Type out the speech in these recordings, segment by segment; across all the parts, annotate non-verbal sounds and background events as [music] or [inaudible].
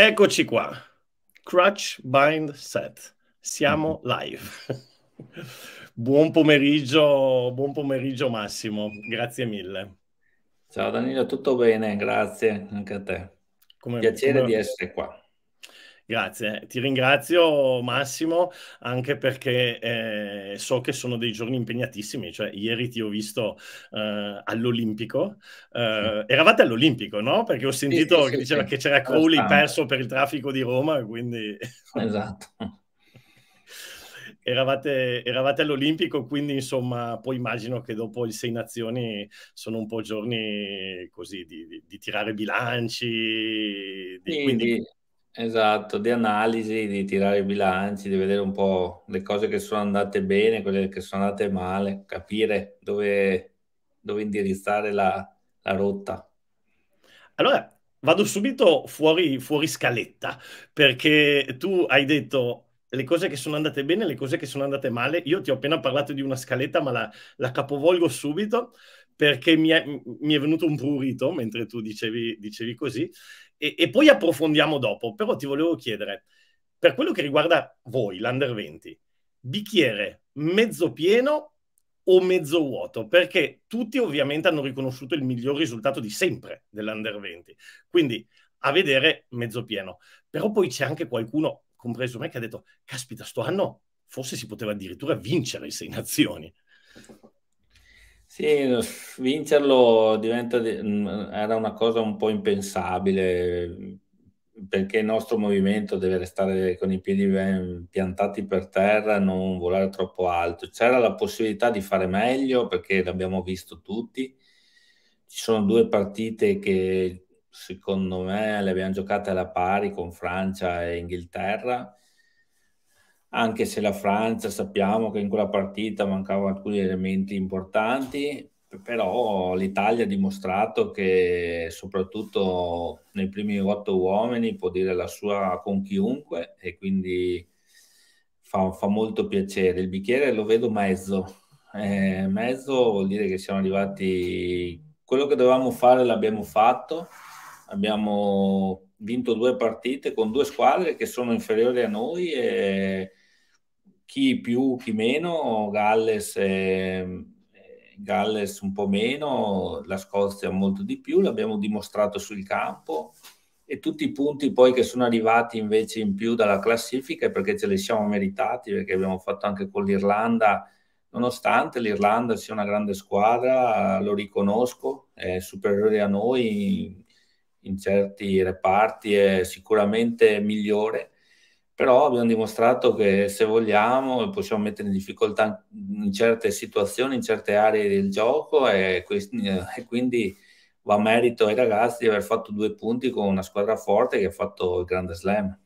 Eccoci qua. Crutch Bind Set. Siamo live. [laughs] buon pomeriggio, buon pomeriggio Massimo, grazie mille. Ciao Danilo, tutto bene? Grazie anche a te. Come, Piacere come... di essere qua. Grazie, ti ringrazio Massimo anche perché eh, so che sono dei giorni impegnatissimi, cioè ieri ti ho visto eh, all'Olimpico, eh, eravate all'Olimpico no? Perché ho sentito sì, sì, che diceva che c'era Crowley perso per il traffico di Roma, quindi... [laughs] Esatto. Eravate, eravate, all'Olimpico, quindi insomma, poi immagino che dopo il Sei Nazioni sono un po' giorni così di, di, di tirare bilanci. Di, quindi... Esatto, di analisi, di tirare i bilanci, di vedere un po' le cose che sono andate bene, quelle che sono andate male, capire dove, dove indirizzare la, la rotta. Allora, vado subito fuori, fuori scaletta, perché tu hai detto le cose che sono andate bene, le cose che sono andate male. Io ti ho appena parlato di una scaletta, ma la, la capovolgo subito perché mi è, mi è, venuto un prurito mentre tu dicevi, dicevi così e, e, poi approfondiamo dopo. Però ti volevo chiedere, per quello che riguarda voi, l'Under 20, bicchiere mezzo pieno o mezzo vuoto? Perché tutti ovviamente hanno riconosciuto il miglior risultato di sempre dell'Under 20. Quindi a vedere mezzo pieno. Però poi c'è anche qualcuno, compreso me, che ha detto, caspita, sto anno forse si poteva addirittura vincere i Sei Nazioni. Sì, vincerlo diventa, mm, era una cosa un po' impensabile perché il nostro movimento deve restare con i piedi piantati per terra non volare troppo alto. C'era la possibilità di fare meglio perché l'abbiamo visto tutti. Ci sono due partite che secondo me le abbiamo giocate alla pari con Francia e Inghilterra anche se la Francia sappiamo che in quella partita mancavano alcuni elementi importanti, però l'Italia ha dimostrato che soprattutto nei primi otto uomini può dire la sua con chiunque e quindi fa, fa molto piacere. Il bicchiere lo vedo mezzo, eh, mezzo vuol dire che siamo arrivati, quello che dovevamo fare l'abbiamo fatto, abbiamo vinto due partite con due squadre che sono inferiori a noi e chi più, chi meno, Galles, eh, Galles un po' meno, la Scozia molto di più, l'abbiamo dimostrato sul campo e tutti i punti poi che sono arrivati invece in più dalla classifica perché ce li siamo meritati, perché abbiamo fatto anche con l'Irlanda, nonostante l'Irlanda sia una grande squadra, lo riconosco, è superiore a noi in certi reparti, è sicuramente migliore però abbiamo dimostrato che se vogliamo possiamo mettere in difficoltà in certe situazioni, in certe aree del gioco e, quindi va merito ai ragazzi di aver fatto due punti con una squadra forte che ha fatto il grande slam.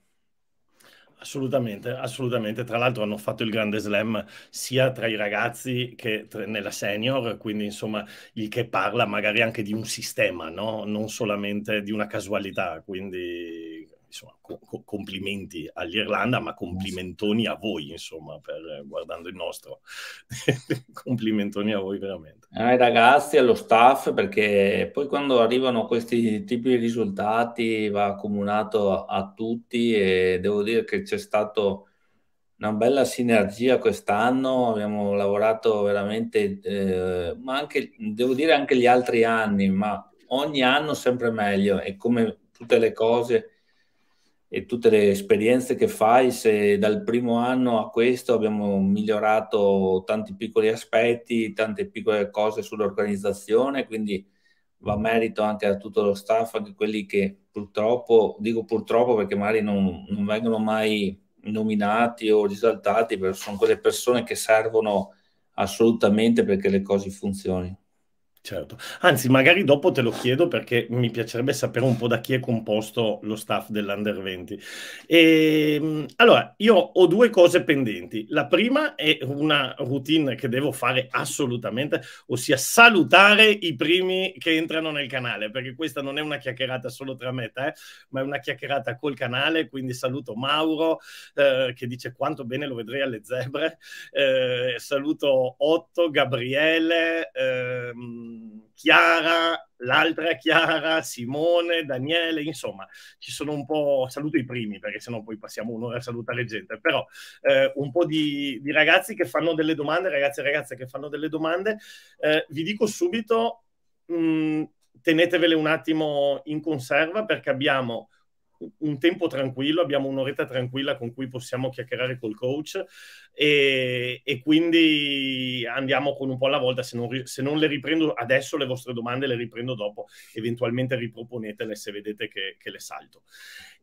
Assolutamente, assolutamente. Tra l'altro hanno fatto il grande slam sia tra i ragazzi che nella senior, quindi insomma il che parla magari anche di un sistema, no? non solamente di una casualità. Quindi insomma, co- complimenti all'Irlanda, ma complimentoni a voi, insomma, per, guardando il nostro. [laughs] complimentoni a voi veramente. Ai ragazzi, allo staff, perché poi quando arrivano questi tipi di risultati va accomunato a, a tutti e devo dire che c'è stato una bella sinergia quest'anno, abbiamo lavorato veramente, eh, ma anche, devo dire anche gli altri anni, ma ogni anno sempre meglio e come tutte le cose e tutte le esperienze che fai, se dal primo anno a questo abbiamo migliorato tanti piccoli aspetti, tante piccole cose sull'organizzazione, quindi va merito anche a tutto lo staff, anche quelli che purtroppo, dico purtroppo perché magari non, non vengono mai nominati o risaltati, però sono quelle persone che servono assolutamente perché le cose funzionino. Certo, anzi magari dopo te lo chiedo perché mi piacerebbe sapere un po' da chi è composto lo staff dell'Under 20. E, ehm, allora, io ho due cose pendenti. La prima è una routine che devo fare assolutamente, ossia salutare i primi che entrano nel canale, perché questa non è una chiacchierata solo tra me te, ma è una chiacchierata col canale, quindi saluto Mauro eh, che dice quanto bene lo vedrei alle zebre, eh, saluto Otto, Gabriele, eh, Chiara, l'altra Chiara, Simone, Daniele, insomma, ci sono un po', saluto i primi perché sennò poi passiamo un'ora a salutare gente, però eh, un po' di, di, ragazzi che fanno delle domande, ragazzi e ragazze che fanno delle domande, eh, vi dico subito, mh, mm, tenetevele un attimo in conserva perché abbiamo un tempo tranquillo, abbiamo un'oretta tranquilla con cui possiamo chiacchierare col coach e, e quindi andiamo con un po' alla volta, se non, se non, le riprendo adesso le vostre domande, le riprendo dopo, eventualmente riproponetele se vedete che, che le salto.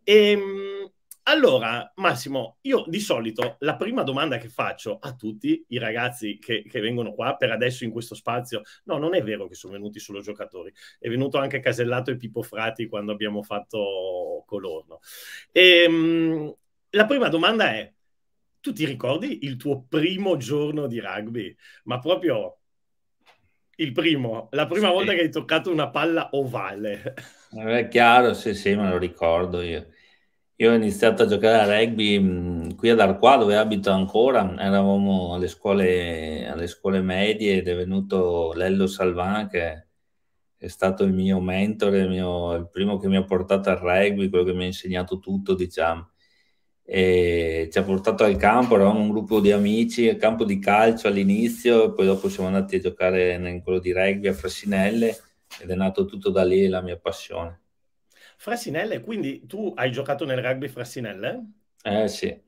E, ehm, allora, Massimo, io di solito la prima domanda che faccio a tutti i ragazzi che, che, vengono qua per adesso in questo spazio, no, non è vero che sono venuti solo giocatori, è venuto anche Casellato e Pippo Frati quando abbiamo fatto Colorno. E, ehm, la prima domanda è, tu ti ricordi il tuo primo giorno di rugby? Ma proprio il primo, la prima sì. volta che hai toccato una palla ovale. È chiaro, sì, sì, me lo ricordo io. Io ho iniziato a giocare a rugby mh, qui ad Arqua, dove abito ancora, eravamo alle scuole, alle scuole medie ed è venuto Lello Salvan che è stato il mio mentore, il, mio, il primo che mi ha portato al rugby, quello che mi ha insegnato tutto, diciamo. E ci ha portato al campo, eravamo un gruppo di amici, al campo di calcio all'inizio, poi dopo siamo andati a giocare in quello di rugby a Frassinelle ed è nato tutto da lì la mia passione. Frassinelle, quindi tu hai giocato nel rugby Frassinelle? Eh sì.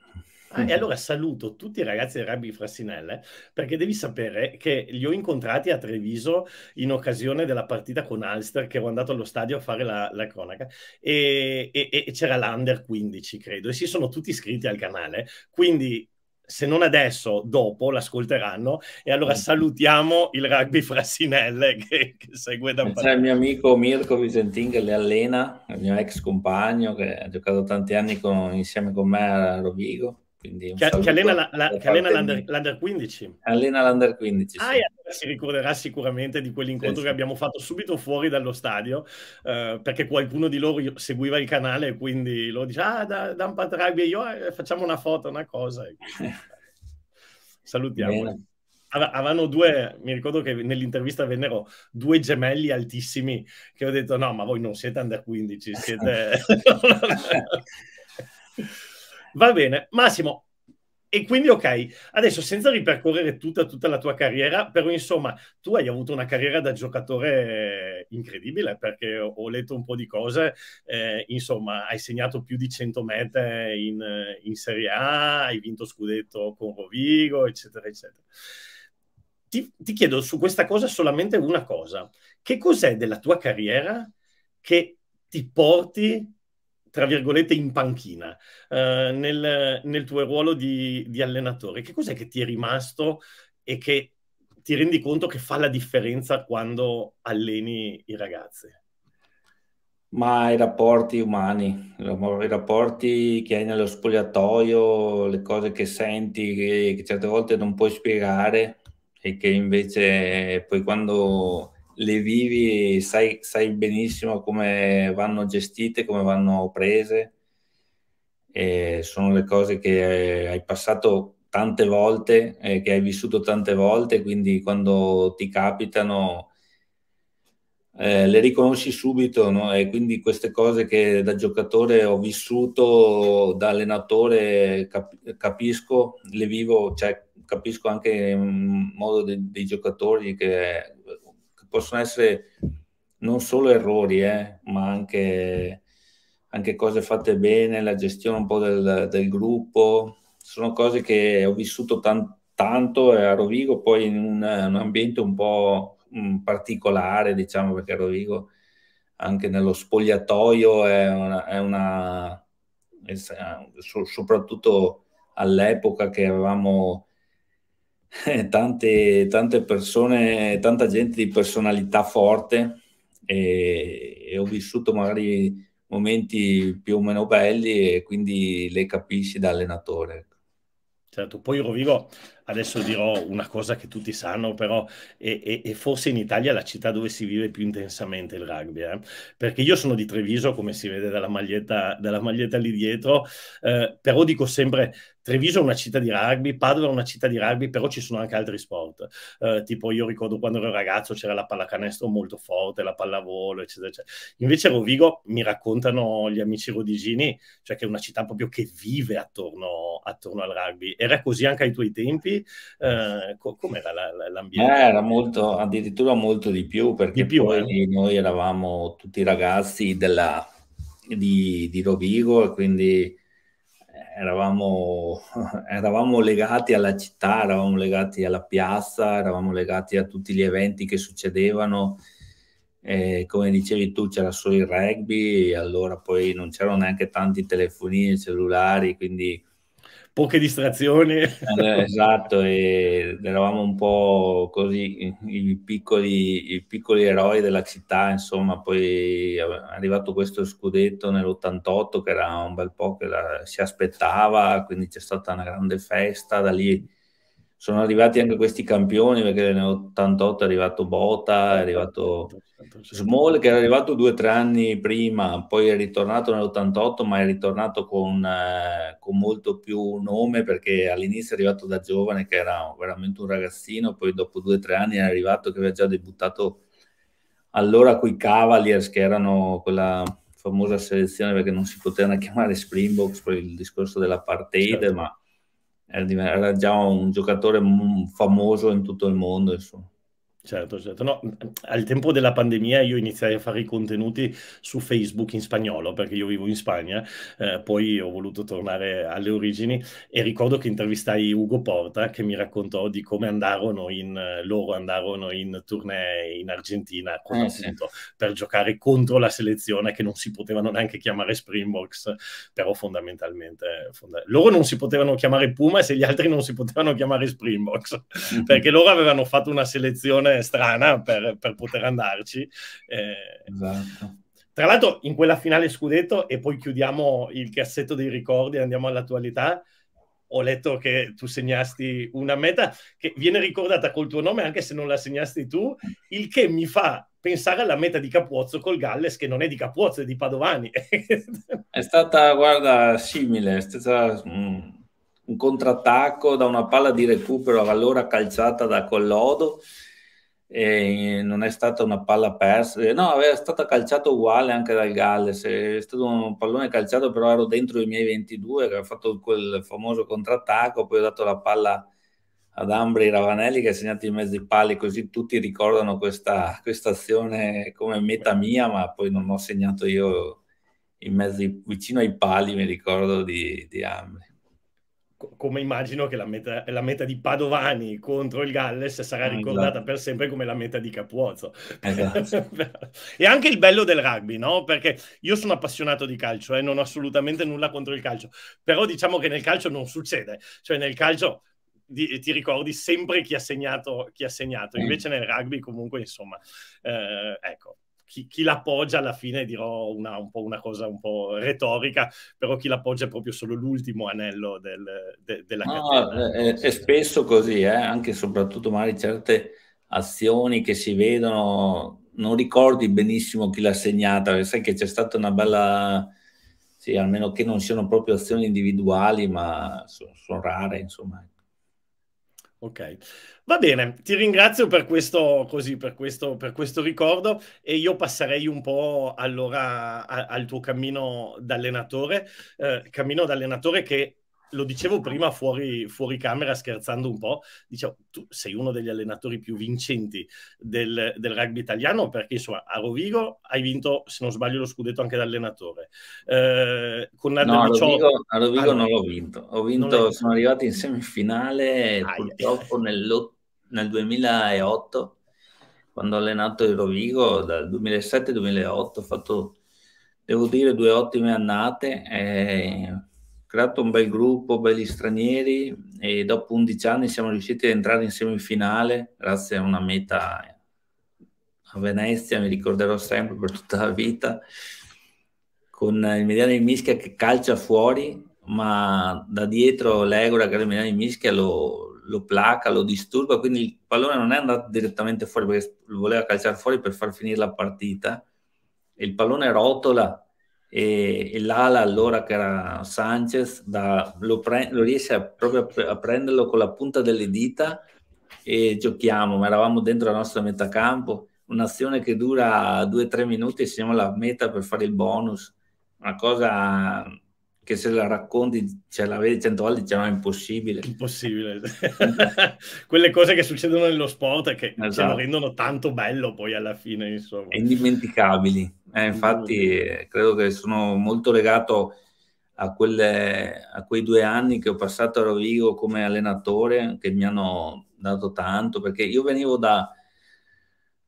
Ah, e allora saluto tutti i ragazzi del rugby Frassinelle perché devi sapere che li ho incontrati a Treviso in occasione della partita con Alster che ero andato allo stadio a fare la, la cronaca e, e, e c'era l'Under 15 credo e si sono tutti iscritti al canale quindi se non adesso, dopo l'ascolteranno. E allora mm. salutiamo il rugby Frassinelle [laughs] che, che segue da po'. C'è il mio amico Mirko Visentin che le allena, il mio ex compagno che ha giocato tanti anni con, insieme con me a Rovigo. Che, che, allena, la, la, che allena l'under, l'under, 15. Allena l'Under 15. Ah, sì. allora si ricorderà sicuramente di quell'incontro sì, che abbiamo fatto subito fuori dallo stadio, eh, perché qualcuno di loro seguiva il canale e quindi lo dice, ah, da, da un patraghi, io eh, facciamo una foto, una cosa. [laughs] Salutiamo. Avevano due, mi ricordo che nell'intervista vennero due gemelli altissimi che ho detto no, ma voi non siete under 15, siete... [laughs] [laughs] Va bene, Massimo. E quindi ok, adesso senza ripercorrere tutta, tutta la tua carriera, però insomma tu hai avuto una carriera da giocatore incredibile perché ho, letto un po' di cose, eh, insomma hai segnato più di 100 mete in, in Serie A, hai vinto scudetto con Rovigo, eccetera, eccetera. Ti, ti chiedo su questa cosa solamente una cosa, che cos'è della tua carriera che ti porti tra virgolette, in panchina eh, nel, nel, tuo ruolo di, di, allenatore? Che cos'è che ti è rimasto e che ti rendi conto che fa la differenza quando alleni i ragazzi? Ma i rapporti umani, i rapporti che hai nello spogliatoio, le cose che senti, che, che certe volte non puoi spiegare e che invece poi quando le vivi, sai, sai benissimo come vanno gestite, come vanno prese. E sono le cose che hai passato tante volte, eh, che hai vissuto tante volte, quindi quando ti capitano eh, le riconosci subito, no? E quindi queste cose che da giocatore ho vissuto, da allenatore cap- capisco, le vivo, cioè capisco anche in modo de- dei giocatori che possono essere non solo errori, eh, ma anche, anche, cose fatte bene, la gestione un po' del, del gruppo. Sono cose che ho vissuto tan- tanto a Rovigo, poi in un, un ambiente un po' particolare, diciamo, perché Rovigo anche nello spogliatoio è una, è una è, soprattutto all'epoca che avevamo tante, tante persone, tanta gente di personalità forte e, e, ho vissuto magari momenti più o meno belli e quindi le capisci da allenatore. Certo, poi Rovigo adesso dirò una cosa che tutti sanno, però è, è, forse in Italia la città dove si vive più intensamente il rugby, eh? perché io sono di Treviso, come si vede dalla maglietta, dalla maglietta lì dietro, eh, però dico sempre Treviso è una città di rugby, Padova è una città di rugby, però ci sono anche altri sport. Uh, tipo io ricordo quando ero ragazzo c'era la pallacanestro molto forte, la pallavolo, eccetera, eccetera. Invece Rovigo mi raccontano gli amici rodigini, cioè che è una città proprio che vive attorno, attorno al rugby. Era così anche ai tuoi tempi? Co- com'era la, la, l'ambiente? Eh, era molto, addirittura molto di più, perché di più, poi eh? noi eravamo tutti ragazzi della, di, di Rovigo e quindi eravamo, [laughs] eravamo legati alla città, eravamo legati alla piazza, eravamo legati a tutti gli eventi che succedevano. Eh, come dicevi tu, c'era solo il rugby, allora poi non c'erano neanche tanti telefonini cellulari, quindi poche distrazioni. Eh, [laughs] esatto, e eravamo un po' così i piccoli, i piccoli eroi della città, insomma, poi è arrivato questo scudetto nell'88 che era un bel po' che la, si aspettava, quindi c'è stata una grande festa, da lì sono arrivati anche questi campioni perché nell'88 è arrivato Bota, è arrivato Small che era arrivato due o tre anni prima, poi è ritornato nell'88 ma è ritornato con, eh, con, molto più nome perché all'inizio è arrivato da giovane che era veramente un ragazzino, poi dopo due o tre anni è arrivato che aveva già debuttato allora con i Cavaliers che erano quella famosa selezione perché non si potevano [laughs] chiamare Springboks per il discorso dell'apartheid certo. ma era già un giocatore famoso in tutto il mondo. Insomma. Certo, certo. No, al tempo della pandemia io iniziai a fare i contenuti su Facebook in spagnolo perché io vivo in Spagna, eh, poi ho voluto tornare alle origini e ricordo che intervistai Ugo Porta che mi raccontò di come andarono in, loro andarono in tournée in Argentina con, eh, appunto, sì. per giocare contro la selezione che non si potevano neanche chiamare Springboks, però fondamentalmente fonda- loro non si potevano chiamare Puma se gli altri non si potevano chiamare Springboks mm-hmm. perché loro avevano fatto una selezione strana per, per poter andarci. Eh, esatto. Tra l'altro, in quella finale scudetto, e poi chiudiamo il cassetto dei ricordi e andiamo all'attualità. Ho letto che tu segnasti una meta che viene ricordata col tuo nome, anche se non la segnasti tu, il che mi fa pensare alla meta di Capuozzo col Galles, che non è di Capuozzo, è di Padovani. è stata, guarda, simile, è stata mm, un contrattacco da una palla di recupero allora calciata da Collodo e non è stata una palla persa, no, è stata calciata uguale anche dal Galles, è stato un pallone calciato, però ero dentro i miei 22 che ha fatto quel famoso contrattacco, poi ho dato la palla ad Ambri Ravanelli che ha segnato in mezzo ai pali, così tutti ricordano questa, questa azione come meta mia, ma poi non ho segnato io in mezzo, vicino ai pali, mi ricordo di, di Ambri come immagino che la meta, la meta, di Padovani contro il Galles sarà ah, ricordata esatto. per sempre come la meta di Capuozzo. Esatto. [laughs] e anche il bello del rugby, no? Perché io sono appassionato di calcio e eh? non ho assolutamente nulla contro il calcio, però diciamo che nel calcio non succede, cioè nel calcio di, ti ricordi sempre chi ha segnato, chi ha segnato. Mm. invece nel rugby comunque insomma, eh, ecco, chi, chi l'appoggia alla fine dirò una, un po' una cosa un po' retorica, però chi l'appoggia è proprio solo l'ultimo anello del, de, della no, catena. È, è, spesso così, eh? anche e soprattutto magari certe azioni che si vedono, non ricordi benissimo chi l'ha segnata, sai che c'è stata una bella... Sì, almeno che non siano proprio azioni individuali, ma sono, sono rare, insomma. Ok, va bene, ti ringrazio per questo, così, per questo, per questo ricordo e io passerei un po' allora a, al tuo cammino d'allenatore, eh, cammino d'allenatore che lo dicevo prima fuori, fuori, camera scherzando un po', dicevo, tu sei uno degli allenatori più vincenti del, del, rugby italiano perché insomma a Rovigo hai vinto, se non sbaglio, lo scudetto anche da allenatore. Eh, con no, 18... a Rovigo, a Rovigo ah, non l'ho vinto, ho vinto, sono arrivato in semifinale ah, purtroppo nel, nel 2008 quando ho allenato il Rovigo dal 2007-2008 ho fatto, devo dire, due ottime annate. E creato un bel gruppo, belli stranieri e dopo 11 anni siamo riusciti ad entrare in semifinale grazie a una meta a Venezia, mi ricorderò sempre per tutta la vita, con il Mediano di Mischia che calcia fuori, ma da dietro l'Egora che era il Mediano di Mischia lo, lo placa, lo disturba, quindi il pallone non è andato direttamente fuori perché lo voleva calciare fuori per far finire la partita. Il pallone rotola e, e l'ala allora che era Sanchez da, lo, pre, lo, riesce a, proprio a, a, prenderlo con la punta delle dita e giochiamo, ma eravamo dentro la nostra metacampo, un'azione che dura due o tre minuti e siamo alla meta per fare il bonus, una cosa che se la racconti, ce la vedi cento volte, diciamo è impossibile. Impossibile. [laughs] Quelle cose che succedono nello sport e che esatto. ce lo rendono tanto bello poi alla fine, insomma. Indimenticabili. Eh, infatti credo che sono molto legato a, quelle, a quei due anni che ho passato a Rovigo come allenatore, che mi hanno dato tanto, perché io venivo da,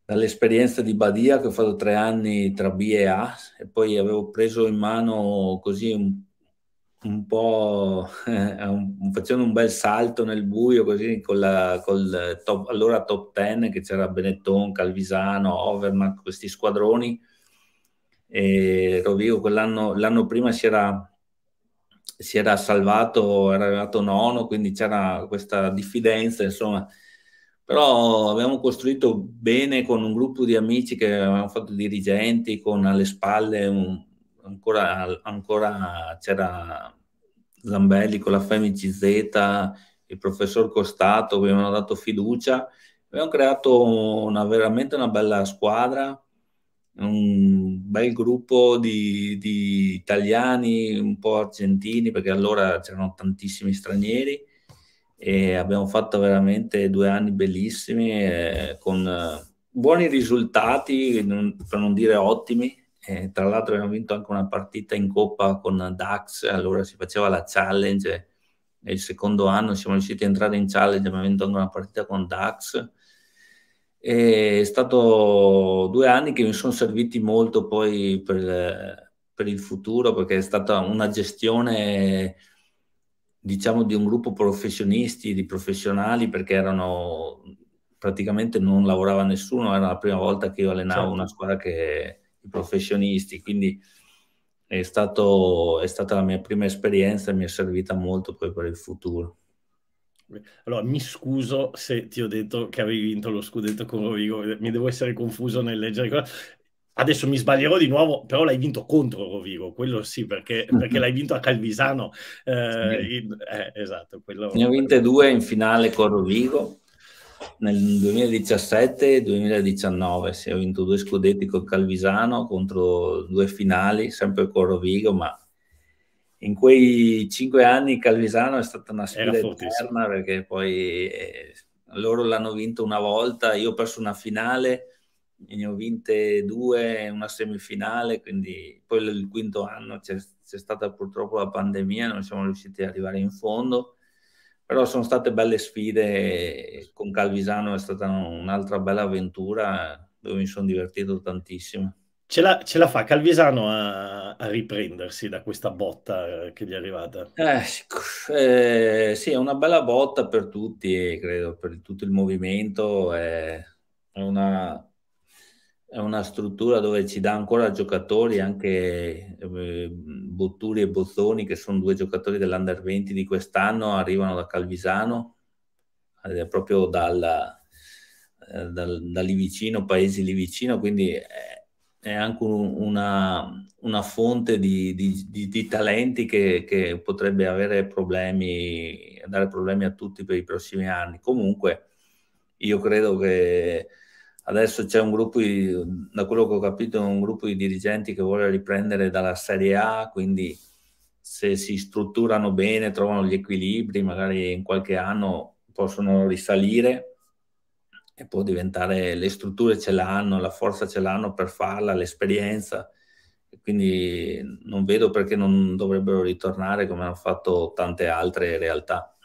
dall'esperienza di Badia, che ho fatto tre anni tra B e A, e poi avevo preso in mano così un un po' [laughs] un, facendo un bel salto nel buio così con la col top, allora top 10 che c'era Benetton, Calvisano, Overmac, questi squadroni e Rovigo quell'anno l'anno prima si era, si era salvato, era arrivato nono, quindi c'era questa diffidenza, insomma. Però abbiamo costruito bene con un gruppo di amici che avevamo fatto dirigenti, con alle spalle un, ancora, ancora c'era Zambelli con la Femici Z, il professor Costato, mi avevano dato fiducia. Abbiamo creato una, veramente una bella squadra, un bel gruppo di, di, italiani, un po' argentini, perché allora c'erano tantissimi stranieri e abbiamo fatto veramente due anni bellissimi eh, con eh, buoni risultati, non, per non dire ottimi, e tra l'altro abbiamo vinto anche una partita in coppa con Dax, allora si faceva la challenge e il secondo anno siamo riusciti a entrare in challenge, abbiamo vinto anche una partita con Dax. È stato due anni che mi sono serviti molto poi per, per il futuro perché è stata una gestione diciamo di un gruppo professionisti, di professionali perché erano praticamente non lavorava nessuno, era la prima volta che io allenavo certo. una squadra che i professionisti, quindi è, stato, è stata la mia prima esperienza e mi è servita molto poi per il futuro. Allora, mi scuso se ti ho detto che avevi vinto lo scudetto con Rovigo, mi devo essere confuso nel leggere. Adesso mi sbaglierò di nuovo, però l'hai vinto contro Rovigo, quello sì, perché, perché l'hai vinto a Calvisano. Eh, sì. in, eh, esatto, quello... Ne ho vinte due in finale con Rovigo nel 2017 e 2019 si è vinto due scudetti con Calvisano contro due finali, sempre con Rovigo, ma in quei cinque anni Calvisano è stata una sfida eterna perché poi eh, loro l'hanno vinto una volta, io ho perso una finale, ne ho vinte due, una semifinale, quindi poi il quinto anno c'è, c'è stata purtroppo la pandemia, non siamo riusciti ad arrivare in fondo però sono state belle sfide con Calvisano, è stata un'altra bella avventura dove mi sono divertito tantissimo. Ce la, ce la fa Calvisano a, a, riprendersi da questa botta che gli è arrivata? Eh, eh, sì, è una bella botta per tutti, credo, per tutto il movimento. È, è una, è una struttura dove ci dà ancora giocatori, anche eh, Botturi e Bozzoni, che sono due giocatori dell'Under 20 di quest'anno, arrivano da Calvisano, proprio dalla, eh, dal, da lì vicino, paesi lì vicino, quindi è, è anche un, una, una, fonte di, di, di, di talenti che, che, potrebbe avere problemi, dare problemi a tutti per i prossimi anni. Comunque, io credo che Adesso c'è un gruppo, da quello che ho capito, un gruppo di dirigenti che vuole riprendere dalla Serie A, quindi se si strutturano bene, trovano gli equilibri, magari in qualche anno possono risalire e può diventare, le strutture ce l'hanno, la forza ce l'hanno per farla, l'esperienza, quindi non vedo perché non dovrebbero ritornare come hanno fatto tante altre realtà.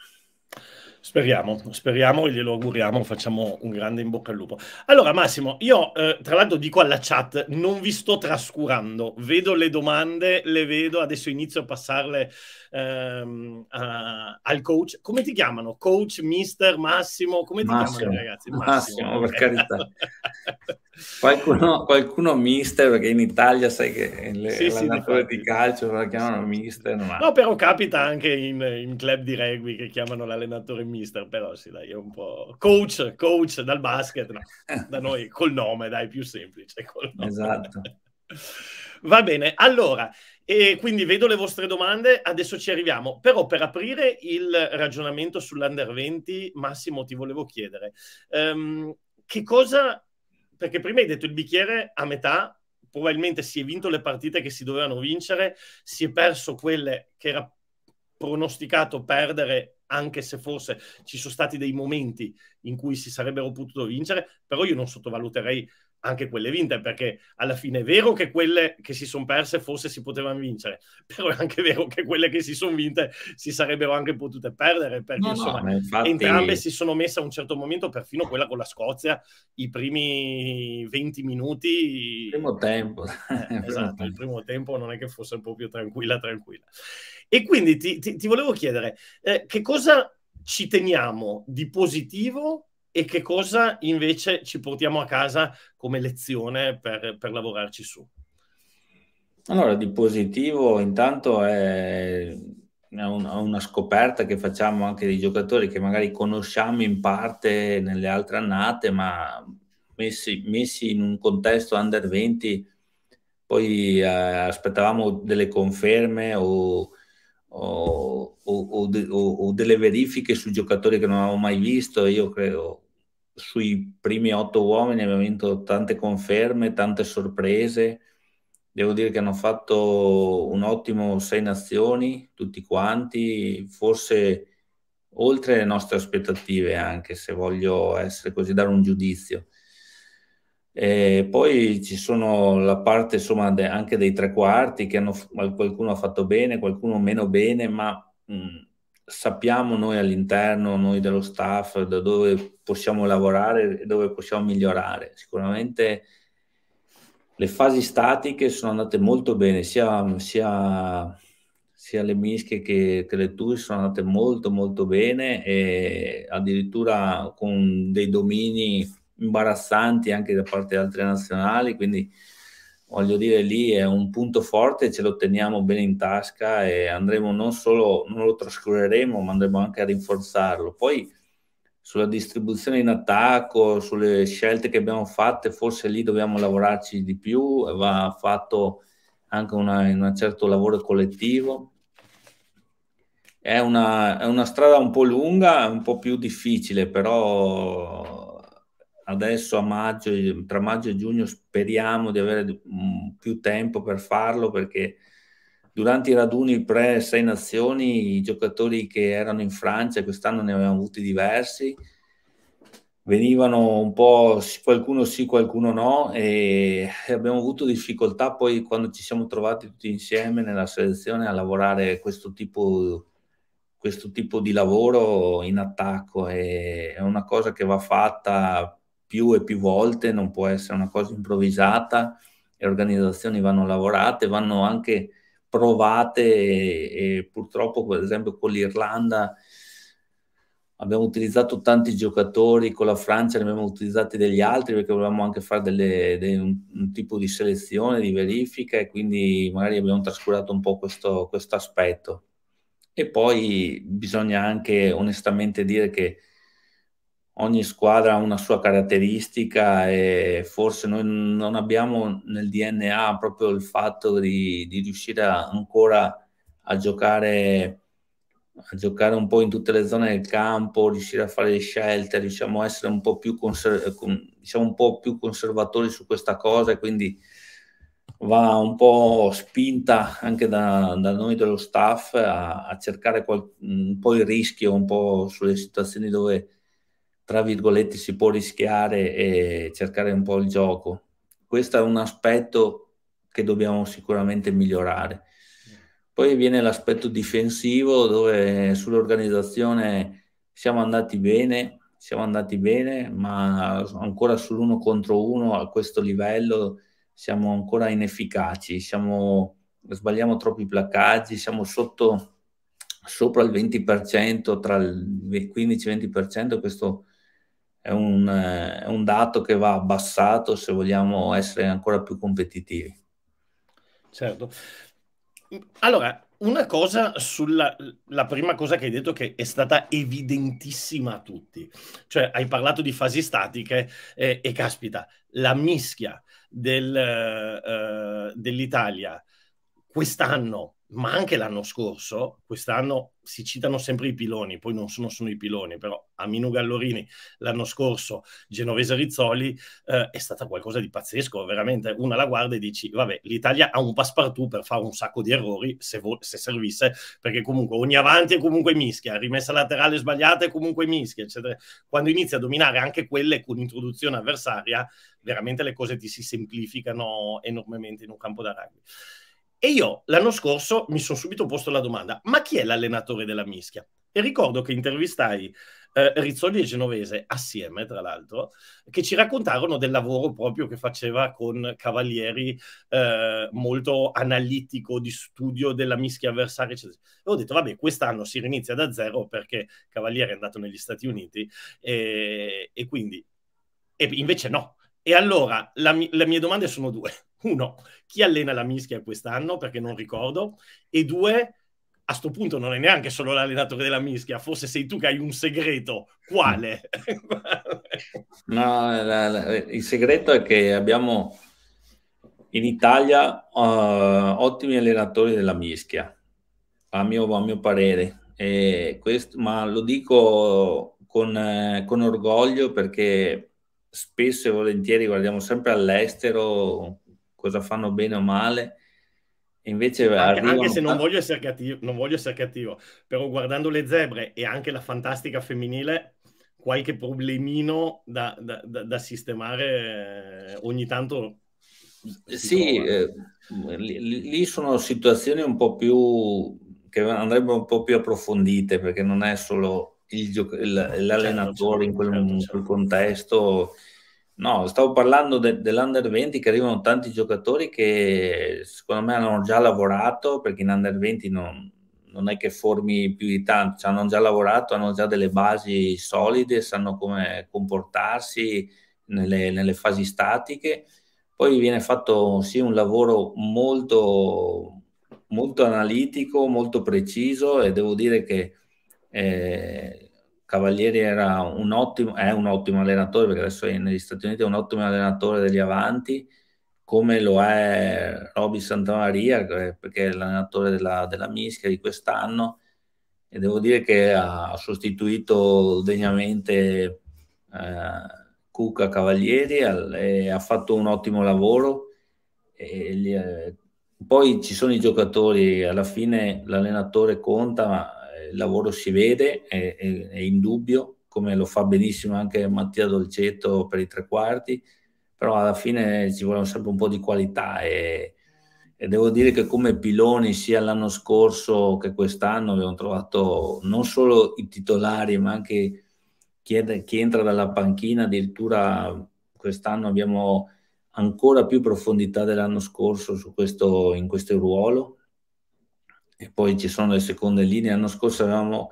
Speriamo, speriamo e glielo auguriamo, facciamo un grande in bocca al lupo. Allora Massimo, io eh, tra l'altro dico alla chat, non vi sto trascurando, vedo le domande, le vedo, adesso inizio a passarle ehm, a, al coach. Come ti chiamano? Coach, mister, Massimo? Come ti Massimo, chiamano ragazzi? Massimo, Massimo per carità. [laughs] Qualcuno, qualcuno mister, perché in Italia sai che le sì, sì, di calcio lo chiamano mister. Ma... No, però capita anche in, in, club di rugby che chiamano l'allenatore mister, però sì, dai, è un po' coach, coach dal basket, no, da noi col nome, dai, più semplice. Esatto. Va bene, allora, e quindi vedo le vostre domande, adesso ci arriviamo. Però per aprire il ragionamento sull'Under 20, Massimo, ti volevo chiedere, um, che cosa perché prima hai detto il bicchiere a metà, probabilmente si è vinto le partite che si dovevano vincere, si è perso quelle che era pronosticato perdere, anche se forse ci sono stati dei momenti in cui si sarebbero potuto vincere, però io non sottovaluterei anche quelle vinte, perché alla fine è vero che quelle che si sono perse forse si potevano vincere, [laughs] però è anche vero che quelle che si sono vinte si sarebbero anche potute perdere, perché no, insomma no, infatti... entrambe si sono messe a un certo momento, perfino quella con la Scozia, i primi 20 minuti... Il primo tempo. Eh, [laughs] esatto, il primo tempo non è che fosse un po' più tranquilla, tranquilla. E quindi ti, ti, ti volevo chiedere, eh, che cosa ci teniamo di positivo e che cosa invece ci portiamo a casa come lezione per, per lavorarci su? Allora, di positivo intanto è una scoperta che facciamo anche dei giocatori che magari conosciamo in parte nelle altre annate, ma messi, messi in un contesto under 20, poi eh, aspettavamo delle conferme o, o, o, o, delle verifiche su giocatori che non avevamo mai visto. Io credo sui primi otto uomini abbiamo vinto tante conferme, tante sorprese. Devo dire che hanno fatto un ottimo sei nazioni, tutti quanti, forse oltre le nostre aspettative, anche se voglio essere così, dare un giudizio. E poi ci sono la parte insomma anche dei tre quarti che hanno, qualcuno ha fatto bene, qualcuno meno bene, ma mh, sappiamo noi all'interno, noi dello staff, da dove possiamo lavorare e dove possiamo migliorare. Sicuramente le fasi statiche sono andate molto bene, sia, sia, sia le mischie che, che, le tour sono andate molto molto bene e addirittura con dei domini imbarazzanti anche da parte di altre nazionali, quindi voglio dire, lì è un punto forte, ce lo teniamo bene in tasca e andremo non solo, non lo trascureremo, ma andremo anche a rinforzarlo. Poi sulla distribuzione in attacco, sulle scelte che abbiamo fatte, forse lì dobbiamo lavorarci di più, va fatto anche un certo lavoro collettivo. È una, è una strada un po' lunga, un po' più difficile, però adesso a maggio, tra maggio e giugno speriamo di avere più tempo per farlo perché durante i raduni pre-sei nazioni i giocatori che erano in Francia, quest'anno ne avevamo avuti diversi, venivano un po' qualcuno sì, qualcuno no e abbiamo avuto difficoltà poi quando ci siamo trovati tutti insieme nella selezione a lavorare questo tipo, questo tipo di lavoro in attacco e è una cosa che va fatta più e più volte, non può essere una cosa improvvisata, le organizzazioni vanno lavorate, vanno anche provate e, e purtroppo per esempio con l'Irlanda abbiamo utilizzato tanti giocatori, con la Francia ne abbiamo utilizzati degli altri perché volevamo anche fare delle, delle, un, un, tipo di selezione, di verifica e quindi magari abbiamo trascurato un po' questo, questo aspetto. E poi bisogna anche onestamente dire che ogni squadra ha una sua caratteristica e forse noi non abbiamo nel DNA proprio il fatto di, di riuscire ancora a giocare, a giocare un po' in tutte le zone del campo, riuscire a fare le scelte, riusciamo a essere un po' più, conser- diciamo un po più conservatori su questa cosa e quindi va un po' spinta anche da, da noi dello staff a, a cercare qual- un po' il rischio, un po' sulle situazioni dove tra virgolette, si può rischiare e cercare un po' il gioco. Questo è un aspetto che dobbiamo sicuramente migliorare. Poi viene l'aspetto difensivo dove sull'organizzazione siamo andati bene, siamo andati bene, ma ancora sull'uno contro uno a questo livello siamo ancora inefficaci, siamo, sbagliamo troppi placcaggi, siamo sotto sopra il 20%, tra il 15-20%, questo è un, è un dato che va abbassato se vogliamo essere ancora più competitivi. Certo. Allora, una cosa sulla la prima cosa che hai detto che è stata evidentissima a tutti, cioè hai parlato di fasi statiche eh, e caspita, la mischia del, eh, dell'Italia quest'anno ma anche l'anno scorso, quest'anno si citano sempre i piloni, poi non sono solo i piloni, però Amino Gallorini l'anno scorso, Genovese Rizzoli, eh, è stata qualcosa di pazzesco, veramente una la guarda e dici, vabbè, l'Italia ha un passepartout per fare un sacco di errori se, vo- se servisse, perché comunque ogni avanti è comunque mischia, rimessa laterale sbagliata è comunque mischia, eccetera. Quando inizi a dominare anche quelle con introduzione avversaria, veramente le cose ti si semplificano enormemente in un campo da rugby. E io l'anno scorso mi sono subito posto la domanda, ma chi è l'allenatore della mischia? E ricordo che intervistai eh, Rizzoli e Genovese assieme, tra l'altro, che ci raccontarono del lavoro proprio che faceva con Cavalieri, eh, molto analitico di studio della mischia avversaria. Eccetera. E ho detto, vabbè, quest'anno si rinizia da zero perché Cavalieri è andato negli Stati Uniti e, e quindi... E invece no. E allora la, le mie domande sono due uno, chi allena la mischia quest'anno, perché non ricordo, e due, a sto punto non è neanche solo l'allenatore della mischia, forse sei tu che hai un segreto, quale? [laughs] no, la, la, il segreto è che abbiamo in Italia uh, ottimi allenatori della mischia, a mio, a mio parere, questo, ma lo dico con, eh, con orgoglio perché spesso e volentieri guardiamo sempre all'estero cosa fanno bene o male. E invece anche, anche se non voglio, essere cattivo, non voglio essere cattivo, però guardando le zebre e anche la fantastica femminile, qualche problemino da, da, da, da sistemare eh, ogni tanto. Sì, eh, lì, sono situazioni un po' più che andrebbero un po' più approfondite perché non è solo il gioco, il, l'allenatore certo, in, quel, certo, certo. in quel contesto No, stavo parlando de- dell'Under 20 che arrivano tanti giocatori che secondo me hanno già lavorato, perché in Under 20 non, non è che formi più di tanto, cioè hanno già lavorato, hanno già delle basi solide, sanno come comportarsi nelle, nelle fasi statiche. Poi viene fatto sì un lavoro molto, molto analitico, molto preciso e devo dire che eh, Cavalieri era un ottimo, è un ottimo allenatore, perché adesso è negli Stati Uniti è un ottimo allenatore degli avanti, come lo è Roby Santamaria, perché è l'allenatore della, della Mischia di quest'anno, e devo dire che ha sostituito degnamente eh, Cuca Cavalieri e ha fatto un ottimo lavoro. Gli, eh, poi ci sono i giocatori, alla fine l'allenatore conta, ma il lavoro si vede, è, è, è indubbio, come lo fa benissimo anche Mattia Dolcetto per i tre quarti, però alla fine ci vuole sempre un po' di qualità e, e, devo dire che come piloni sia l'anno scorso che quest'anno abbiamo trovato non solo i titolari ma anche chi, è, chi entra dalla panchina, addirittura quest'anno abbiamo ancora più profondità dell'anno scorso questo, in questo ruolo e poi ci sono le seconde linee. L'anno scorso avevamo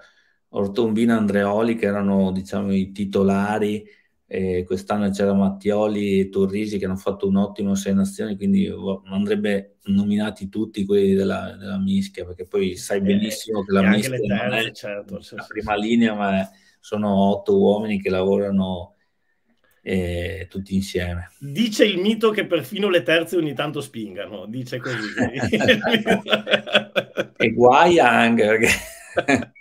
Ortombina e Andreoli che erano diciamo i titolari, e quest'anno c'era Mattioli e Torrisi che hanno fatto un'ottima sei nazioni, quindi andrebbe nominati tutti quelli della, della mischia, perché poi sai benissimo che la mischia terze, non è certo, la prima linea, ma sono otto uomini che lavorano eh, tutti insieme. Dice il mito che perfino le terze ogni tanto spingano, dice così. [laughs] [laughs] e guai anche perché [laughs]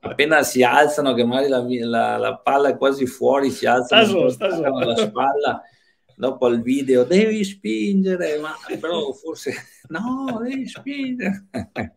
appena si alzano, che magari la, la, la, palla è quasi fuori, si alzano sta su, sta la spalla. Dopo al video devi spingere, ma però forse no, devi spingere. [laughs]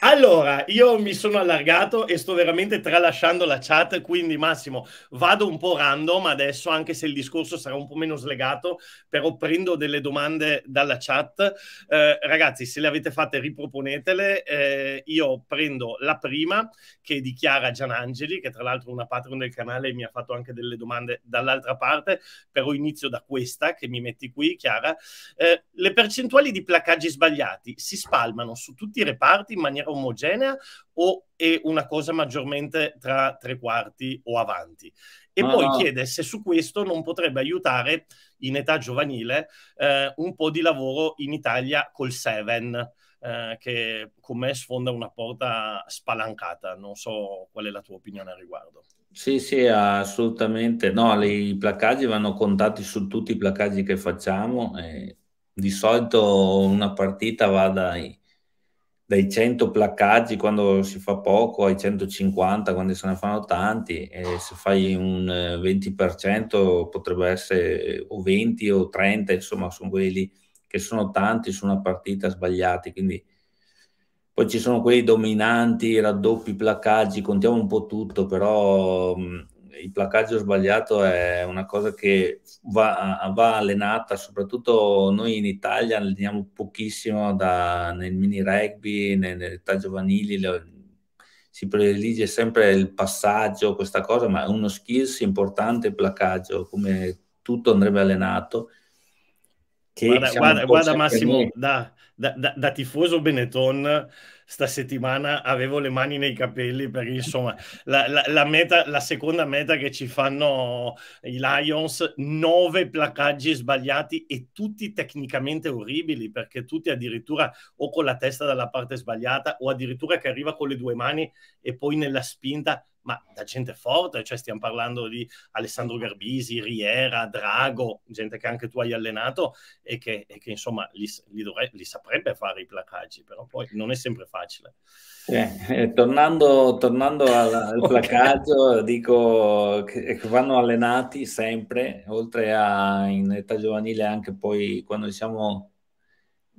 Allora, io mi sono allargato e sto veramente tralasciando la chat, quindi Massimo, vado un po' random adesso, anche se il discorso sarà un po' meno slegato, però prendo delle domande dalla chat. Eh, ragazzi, se le avete fatte riproponetele, eh, io prendo la prima che dichiara Gianangeli, che tra l'altro è una patron del canale e mi ha fatto anche delle domande dall'altra parte, però inizio da questa che mi metti qui, Chiara. Eh, le percentuali di placaggi sbagliati si spalmano su tutti i reparti in maniera omogenea o è una cosa maggiormente tra tre quarti o avanti? E no, poi no. chiede se su questo non potrebbe aiutare in età giovanile eh, un po' di lavoro in Italia col Seven, eh, che con me sfonda una porta spalancata. Non so qual è la tua opinione al riguardo. Sì, sì, assolutamente. No, i placaggi vanno contati su tutti i placaggi che facciamo. E di solito una partita va dai dai 100 placcaggi quando si fa poco ai 150 quando se ne fanno tanti e se fai un 20% eh, potrebbe essere o 20 o 30 insomma sono quelli che sono tanti su una partita sbagliati quindi poi ci sono quelli dominanti raddoppi placcaggi contiamo un po' tutto però mh, il placcaggio sbagliato è una cosa che va, va, allenata, soprattutto noi in Italia alleniamo pochissimo da, nel mini rugby, nelle età giovanili, le, si predilige sempre il passaggio, questa cosa, ma è uno skills importante il placcaggio, come tutto andrebbe allenato. guarda, guarda, guarda Massimo, da, da, da, da tifoso Benetton sta settimana avevo le mani nei capelli perché insomma la, la, la, meta, la seconda meta che ci fanno i Lions, nove placaggi sbagliati e tutti tecnicamente orribili perché tutti addirittura o con la testa dalla parte sbagliata o addirittura che arriva con le due mani e poi nella spinta ma da gente forte, cioè stiamo parlando di Alessandro Garbisi, Riera, Drago, gente che anche tu hai allenato e che, e che insomma li, li, dovrebbe, li, saprebbe fare i placaggi, però poi non è sempre facile. Eh, eh, tornando, tornando al, al okay. placaggio, dico che, che, vanno allenati sempre, oltre a in età giovanile anche poi quando siamo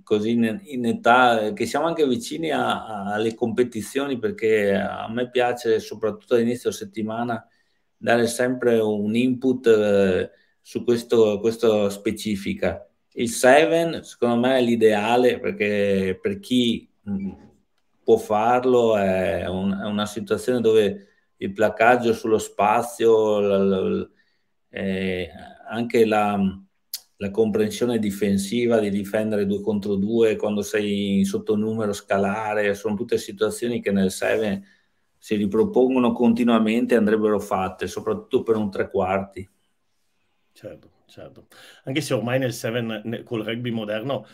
così in, in, età che siamo anche vicini a, a, alle competizioni perché a me piace soprattutto all'inizio settimana dare sempre un input eh, su questo, questo specifica. Il 7 secondo me è l'ideale perché per chi mh, mm, può farlo è, un, è, una situazione dove il placaggio sullo spazio, la, la, eh, anche la la comprensione difensiva di difendere due contro due quando sei sotto numero scalare, sono tutte situazioni che nel 7 si ripropongono continuamente e andrebbero fatte, soprattutto per un tre quarti. Certo, certo. Anche se ormai nel 7 col rugby moderno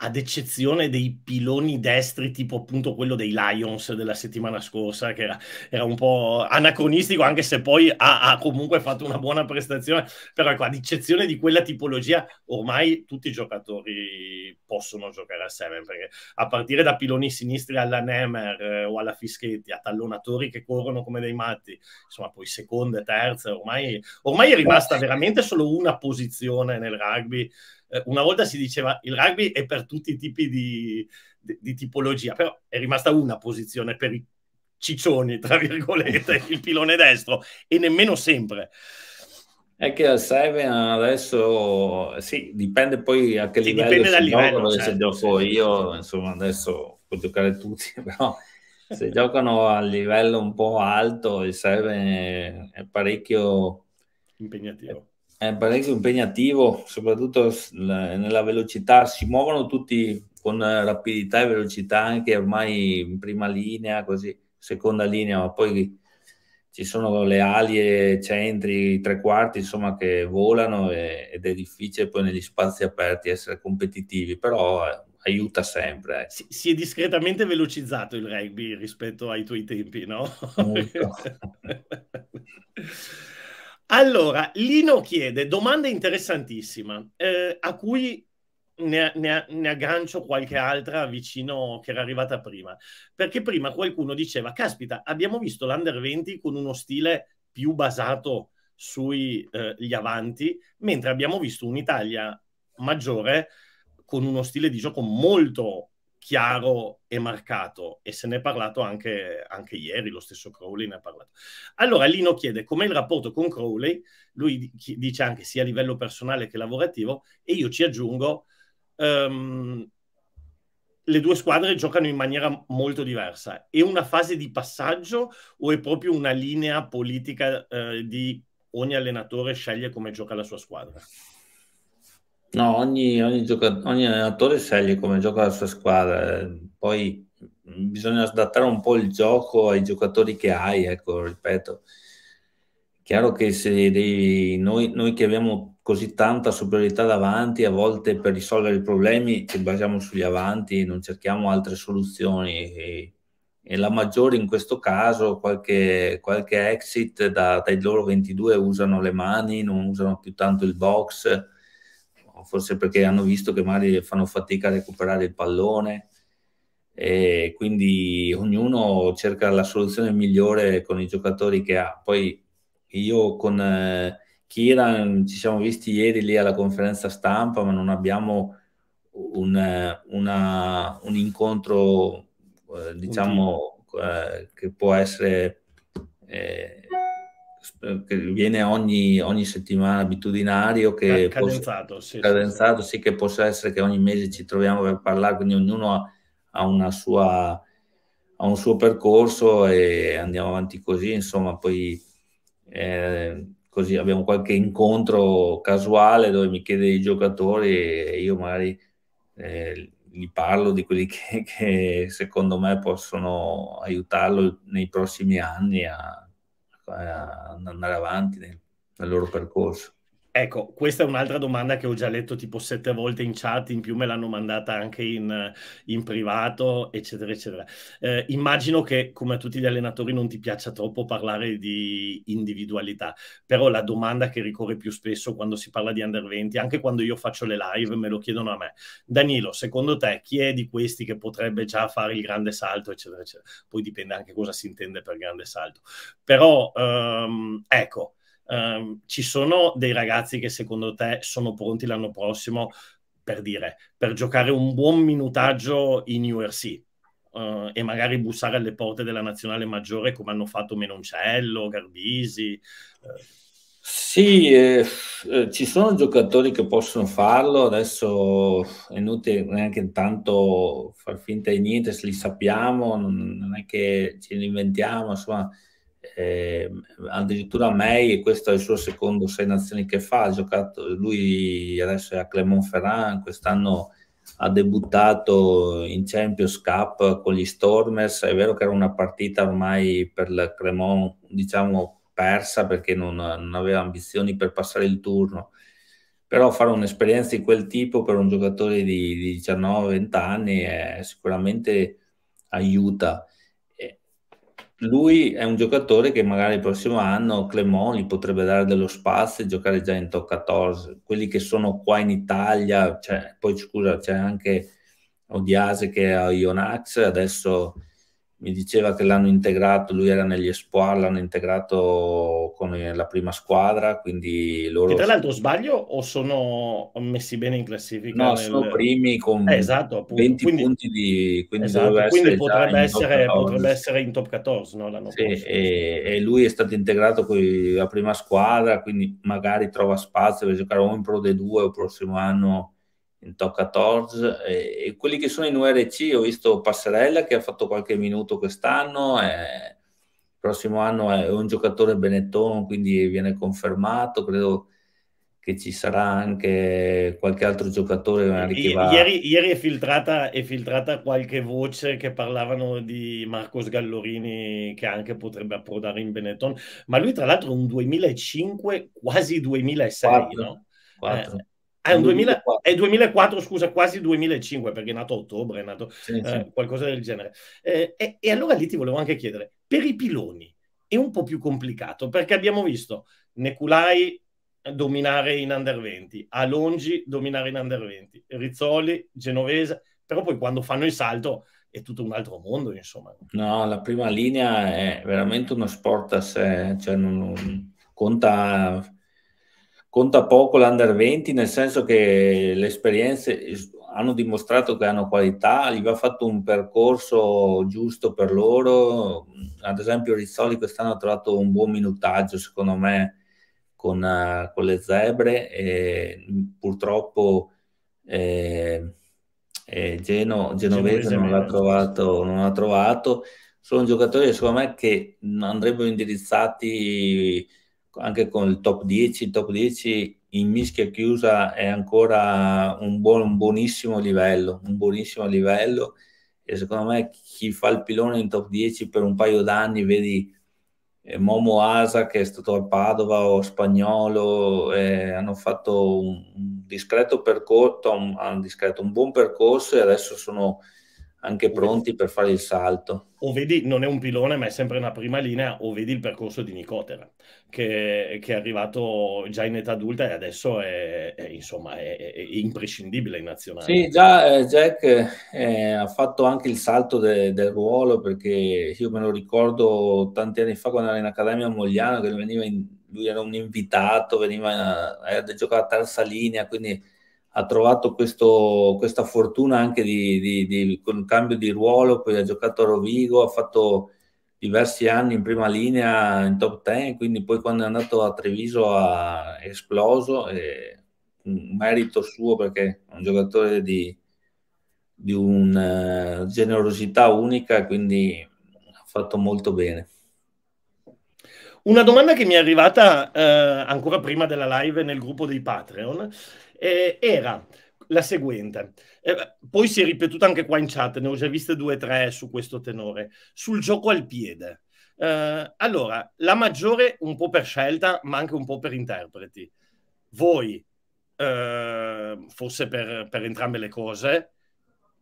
ad eccezione dei piloni destri, tipo appunto quello dei Lions della settimana scorsa, che era, era un po' anacronistico, anche se poi ha, ha, comunque fatto una buona prestazione, però ecco, ad eccezione di quella tipologia, ormai tutti i giocatori possono giocare a 7, perché a partire da piloni sinistri alla Nemer eh, o alla Fischetti, a tallonatori che corrono come dei matti, insomma, poi seconde, terze, ormai, ormai è rimasta veramente solo una posizione nel rugby eh, una volta si diceva il rugby è per tutti i tipi di, di, di tipologia, però è rimasta una posizione per i ciccioni, tra virgolette, [laughs] il pilone destro, e nemmeno sempre. È che al 7 adesso sì, dipende poi a che sì, livello dipende dal livello, certo, se gioco sì. io, insomma, adesso può giocare tutti, [laughs] però se giocano a livello un po' alto, il 7 è parecchio impegnativo è parecchio impegnativo, soprattutto nella velocità, si muovono tutti con rapidità e velocità anche ormai in prima linea, così seconda linea, ma poi ci sono le ali e centri, tre quarti, insomma, che volano e, ed è difficile poi negli spazi aperti essere competitivi, però eh, aiuta sempre. Eh. Si, si, è discretamente velocizzato il rugby rispetto ai tuoi tempi, no? [laughs] Allora, Lino chiede, domanda interessantissima, eh, a cui ne, ne, ne, aggancio qualche altra vicino che era arrivata prima, perché prima qualcuno diceva, caspita, abbiamo visto l'Under 20 con uno stile più basato sugli eh, avanti, mentre abbiamo visto un'Italia maggiore con uno stile di gioco molto chiaro e marcato e se ne è parlato anche, anche, ieri, lo stesso Crowley ne ha parlato. Allora Lino chiede com'è il rapporto con Crowley, lui dice anche sia a livello personale che lavorativo e io ci aggiungo um, le due squadre giocano in maniera molto diversa. È una fase di passaggio o è proprio una linea politica eh, di ogni allenatore sceglie come gioca la sua squadra? No, ogni, ogni, gioca- ogni allenatore sceglie come gioca la sua squadra, poi bisogna adattare un po' il gioco ai giocatori che hai, ecco, ripeto. Chiaro che se devi, noi, noi che abbiamo così tanta superiorità davanti, a volte per risolvere i problemi ci basiamo sugli avanti, non cerchiamo altre soluzioni. E, e la maggiore in questo caso, qualche, qualche exit da, dai loro 22 usano le mani, non usano più tanto il box, forse perché hanno visto che magari fanno fatica a recuperare il pallone e quindi ognuno cerca la soluzione migliore con i giocatori che ha. Poi io con eh, Kiran ci siamo visti ieri lì alla conferenza stampa, ma non abbiamo un, una, un incontro, eh, diciamo, eh, che può essere... Eh, che viene ogni, ogni, settimana abitudinario che cadenzato, possa, sì, cadenzato sì, sì, che possa essere che ogni mese ci troviamo per parlare quindi ognuno ha, ha una sua ha un suo percorso e andiamo avanti così insomma poi eh, così abbiamo qualche incontro casuale dove mi chiede i giocatori e io magari eh, gli parlo di quelli [laughs] che, che, secondo me possono aiutarlo nei prossimi anni a, andare avanti nel, nel loro percorso. Ecco, questa è un'altra domanda che ho già letto tipo sette volte in chat, in più me l'hanno mandata anche in, in privato, eccetera, eccetera. Eh, immagino che come a tutti gli allenatori non ti piaccia troppo parlare di individualità, però la domanda che ricorre più spesso quando si parla di under 20, anche quando io faccio le live, me lo chiedono a me. Danilo, secondo te chi è di questi che potrebbe già fare il grande salto, eccetera, eccetera. Poi dipende anche cosa si intende per grande salto. Però, um, ecco Um, ci sono dei ragazzi che secondo te sono pronti l'anno prossimo per dire, per giocare un buon minutaggio in URC uh, e magari bussare alle porte della nazionale maggiore come hanno fatto Menoncello, Garbisi? Uh. Sì, eh, eh, ci sono giocatori che possono farlo, adesso è inutile neanche tanto far finta di niente, se li sappiamo, non, non è che ce li inventiamo, insomma eh, addirittura May, questo è il suo secondo sei nazioni che fa, ha giocato, lui adesso è a Clermont-Ferrand, quest'anno ha debuttato in Champions Cup con gli Stormers, è vero che era una partita ormai per il Clermont, diciamo, persa perché non, non aveva ambizioni per passare il turno, però fare un'esperienza di quel tipo per un giocatore di, di 19-20 anni è, sicuramente aiuta lui è un giocatore che magari il prossimo anno Clemont gli potrebbe dare dello spazio e giocare già in top 14. Quelli che sono qua in Italia, cioè, poi scusa, c'è anche Odiase che è a Ionax, adesso mi diceva che l'hanno integrato, lui era negli Espoir, l'hanno integrato con la prima squadra, quindi loro... Che tra l'altro sbaglio o sono messi bene in classifica? No, nel... sono primi con eh, esatto, 20 quindi, punti di... Quindi, esatto, quindi potrebbe, essere, potrebbe, essere, in top 14 no, l'anno sì. E, e, lui è stato integrato con la prima squadra, quindi magari trova spazio per giocare o in Pro D2 o il prossimo anno in top 14 e, e, quelli che sono in URC ho visto Passerella che ha fatto qualche minuto quest'anno il prossimo anno è un giocatore Benetton quindi viene confermato credo che ci sarà anche qualche altro giocatore che va... ieri, ieri è, filtrata, è filtrata qualche voce che parlavano di Marcos Gallorini che anche potrebbe approdare in Benetton ma lui tra l'altro è un 2005 quasi 2006 4, no? 4. Eh, è, un 2000, è 2004, scusa, quasi 2005, perché è nato a ottobre, è nato sì, eh, sì. qualcosa del genere. Eh, e, e, allora lì ti volevo anche chiedere, per i piloni è un po' più complicato, perché abbiamo visto Neculai dominare in under 20, Alongi dominare in under 20, Rizzoli, Genovese, però poi quando fanno il salto è tutto un altro mondo, insomma. No, la prima linea è veramente uno sport a sé, cioè non, non conta conta poco l'under 20 nel senso che le esperienze hanno dimostrato che hanno qualità, gli va fatto un percorso giusto per loro, ad esempio Rizzoli quest'anno ha trovato un buon minutaggio secondo me con, uh, con le zebre e purtroppo eh, eh, Geno, Genovese non l'ha, trovato, non l'ha trovato, sono giocatori secondo me che andrebbero indirizzati anche con il top 10, il top 10 in mischia chiusa è ancora un, buon, un buonissimo livello, un buonissimo livello. E secondo me chi fa il pilone in top 10 per un paio d'anni, vedi eh, Momo Asa che è stato a Padova o Spagnolo, eh, hanno fatto un, discreto percorso, un, un, discreto, un buon percorso e adesso sono anche pronti per fare il salto. O vedi, non è un pilone, ma è sempre una prima linea, o vedi il percorso di Nicotera, che, che è arrivato già in età adulta e adesso è, è insomma, è, è, imprescindibile in nazionale. Sì, già eh, Jack eh, ha fatto anche il salto de, del ruolo, perché io me lo ricordo tanti anni fa quando era in Accademia a Mogliano, che veniva in, lui era un invitato, veniva a, a giocare a terza linea, quindi ha trovato questo, questa fortuna anche di, di, di, con il cambio di ruolo, poi ha giocato a Rovigo, ha fatto diversi anni in prima linea in top 10, quindi poi quando è andato a Treviso ha esploso, e un merito suo perché è un giocatore di, di una generosità unica, quindi ha fatto molto bene. Una domanda che mi è arrivata eh, ancora prima della live nel gruppo dei Patreon eh, era la seguente. Eh, poi si è ripetuta anche qua in chat, ne ho già viste due o tre su questo tenore. Sul gioco al piede. Eh, allora, la maggiore un po' per scelta, ma anche un po' per interpreti. Voi, eh, forse per, per entrambe le cose,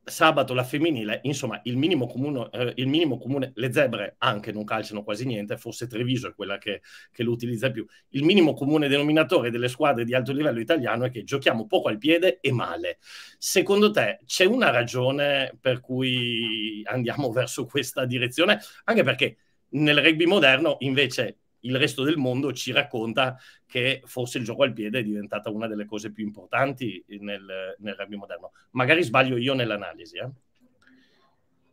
sabato la femminile, insomma, il minimo, comune, eh, il minimo comune, le zebre anche non calciano quasi niente, forse Treviso è quella che, che, lo utilizza più. Il minimo comune denominatore delle squadre di alto livello italiano è che giochiamo poco al piede e male. Secondo te c'è una ragione per cui andiamo [laughs] verso questa direzione? Anche perché nel rugby moderno invece il resto del mondo ci racconta che forse il gioco al piede è diventata una delle cose più importanti nel, nel rugby moderno. Magari sbaglio io nell'analisi. Eh?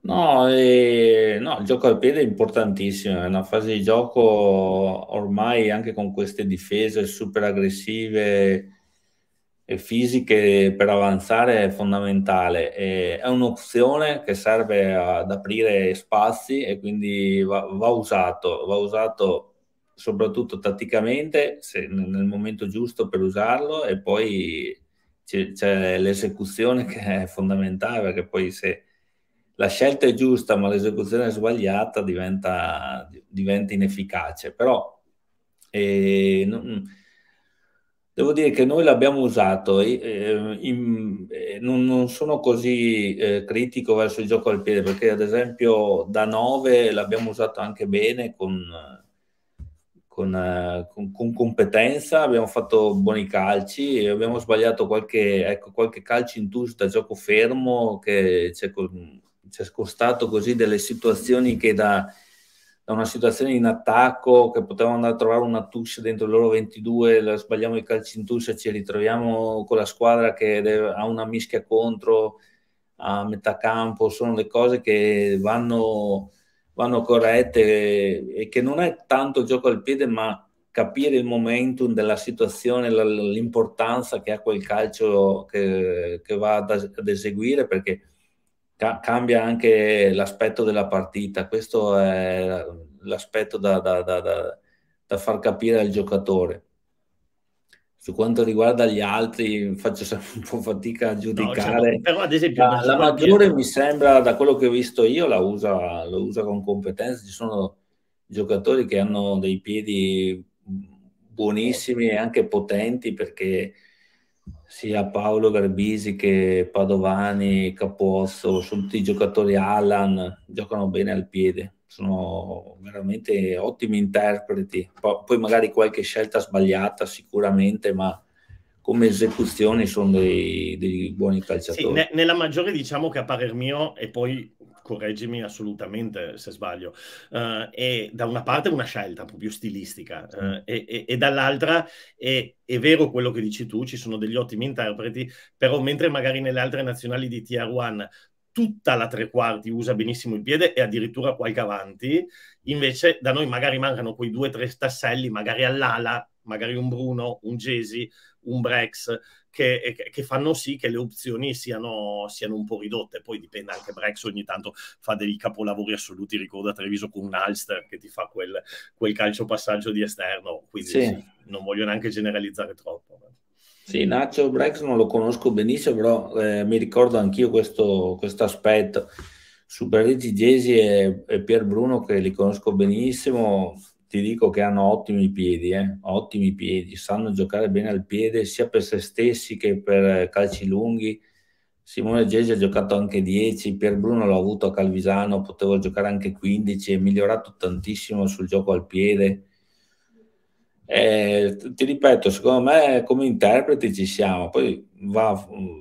No, eh, no, il gioco al piede è importantissimo, è una fase di gioco ormai anche con queste difese super aggressive e fisiche per avanzare è fondamentale. E è un'opzione che serve ad aprire spazi e quindi va, va usato, va usato soprattutto tatticamente se, nel momento giusto per usarlo e poi c'è, l'esecuzione [laughs] che è fondamentale perché poi se la scelta è giusta ma l'esecuzione è sbagliata diventa, diventa inefficace. Però eh, non, devo dire che noi l'abbiamo usato eh, in, eh, non, non, sono così eh, critico verso il gioco al piede perché ad esempio da 9 l'abbiamo usato anche bene con con, eh, con, con, competenza, abbiamo fatto buoni calci, abbiamo sbagliato qualche, ecco, qualche calcio in touche da gioco fermo che ci è costato così delle situazioni che da, da, una situazione in attacco che potevamo andare a trovare una touche dentro il loro 22, sbagliamo i calci in touche e ci ritroviamo con la squadra che deve, ha una mischia contro a metà campo, sono le cose che vanno vanno corrette e che non è tanto gioco al piede, ma capire il momentum della situazione, l'importanza che ha quel calcio che, che va ad, eseguire, perché ca- cambia anche l'aspetto della partita. Questo è l'aspetto da, da, da, da far capire al giocatore. Su quanto riguarda gli altri, faccio sempre un po' fatica a giudicare. No, però, ad esempio, la, la maggiore mi sembra, da quello che ho visto io, la usa, lo usa con competenza. Ci sono giocatori che hanno dei piedi buonissimi e anche potenti perché sia Paolo Garbisi che Padovani, Caposso, sono tutti giocatori Allan, giocano bene al piede sono veramente ottimi interpreti. Poi magari qualche scelta sbagliata sicuramente, ma come esecuzioni sono dei, dei buoni calciatori. Sì, ne, nella maggiore diciamo che a parer mio, e poi correggimi assolutamente se sbaglio, uh, è da una parte una scelta un po' più stilistica uh, e, e, e, dall'altra è, è, vero quello che dici tu, ci sono degli ottimi interpreti, però mentre magari nelle altre nazionali di Tier 1 tutta la tre quarti usa benissimo il piede e addirittura qualche avanti, invece da noi magari mancano quei due o tre tasselli, magari all'ala, magari un Bruno, un Gesi, un Brex, che, che, fanno sì che le opzioni siano, siano, un po' ridotte. Poi dipende anche Brex, ogni tanto fa dei capolavori assoluti. Ricordo a Treviso con un Alster che ti fa quel, quel calcio passaggio di esterno. Quindi sì. Sì, non voglio neanche generalizzare troppo. Sì, Nacho Brex non lo conosco benissimo, però eh, mi ricordo anch'io questo, questo aspetto. Super Reggi Gesi e, e Pier Bruno, che li conosco benissimo, ti dico che hanno ottimi piedi, eh? ottimi piedi, sanno giocare bene al piede sia per se stessi che per calci lunghi. Simone Gesi ha giocato anche 10, Pier Bruno l'ho avuto a Calvisano, potevo giocare anche 15, è migliorato tantissimo sul gioco al piede. Eh, ti ripeto, secondo me come interpreti ci siamo, poi va,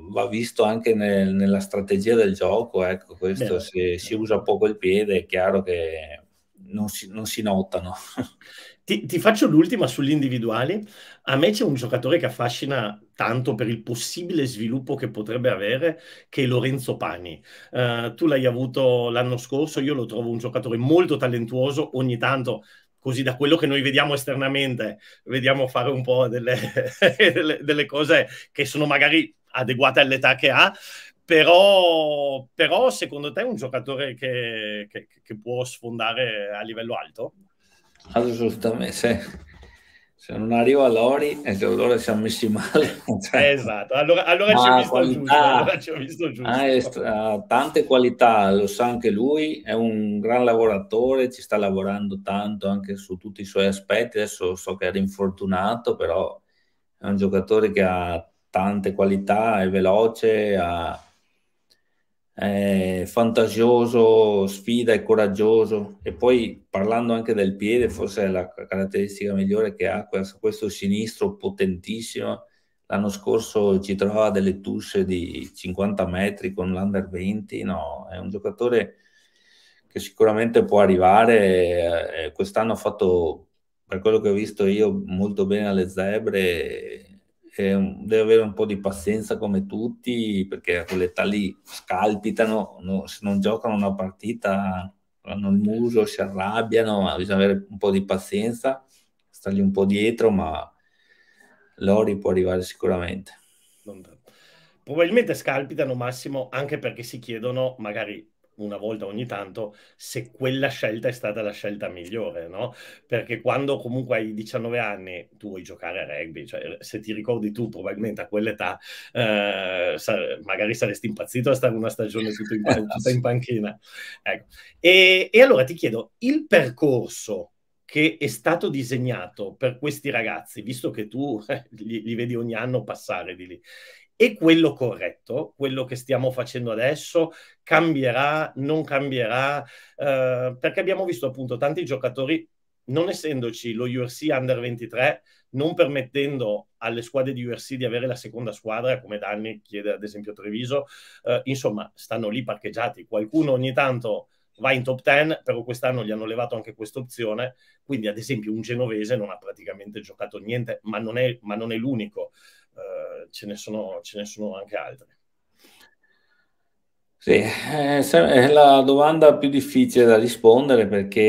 va visto anche nel, nella strategia del gioco, ecco, questo, se si usa poco il piede è chiaro che non si, non si notano. [laughs] Ti, ti, faccio l'ultima sugli individuali. A me c'è un giocatore che affascina tanto per il possibile sviluppo che potrebbe avere, che è Lorenzo Pani. Uh, tu l'hai avuto l'anno scorso, io lo trovo un giocatore molto talentuoso, ogni tanto così da quello che noi vediamo esternamente, vediamo fare un po' delle, [laughs] delle, delle cose che sono magari adeguate all'età che ha, però, però, secondo te è un giocatore che, che, che, può sfondare a livello alto? Assolutamente, se, se non arriva a Lori, e se loro siamo messi male. [laughs] Cioè, esatto, allora, allora, ci visto qualità, allora, ci ho visto giusto. Ha, ha tante qualità, lo sa anche lui, è un gran lavoratore, ci sta lavorando tanto anche su tutti i suoi aspetti, adesso so che era infortunato, però è un giocatore che ha tante qualità, è veloce, ha è fantasioso, sfida e coraggioso. E poi parlando anche del piede, forse è la caratteristica migliore che ha questo, questo sinistro potentissimo. L'anno scorso ci trovava delle touche di 50 metri con l'Under 20, no, è un giocatore che sicuramente può arrivare. Eh, quest'anno ha fatto, per quello che ho visto io, molto bene alle zebre eh, deve avere un po' di pazienza come tutti, perché a quell'età lì scalpitano, no, se non giocano una partita hanno il muso, si arrabbiano, ma bisogna avere un po' di pazienza, stargli un po' dietro, ma Lori può arrivare sicuramente. Probabilmente scalpitano Massimo anche perché si chiedono magari una volta ogni tanto se quella scelta è stata la scelta migliore, no? Perché quando comunque hai 19 anni tu vuoi giocare a rugby, cioè se ti ricordi tu probabilmente a quell'età eh, magari saresti impazzito a stare una stagione tutta in, [laughs] tutta in panchina. Ecco. E, e allora ti chiedo, il percorso che è stato disegnato per questi ragazzi, visto che tu eh, li, li, vedi ogni anno passare di lì, è quello corretto, quello che stiamo facendo adesso, cambierà, non cambierà, eh, perché abbiamo visto appunto tanti giocatori, non essendoci lo URC Under 23, non permettendo alle squadre di URC di avere la seconda squadra, come da anni chiede ad esempio Treviso, eh, insomma, stanno lì parcheggiati. Qualcuno ogni tanto va in top 10, però quest'anno gli hanno levato anche questa opzione, quindi ad esempio un genovese non ha praticamente giocato niente, ma non è, ma non è l'unico. Eh, ce, ne sono, ce ne sono anche altre. Sì, è la domanda più difficile da rispondere perché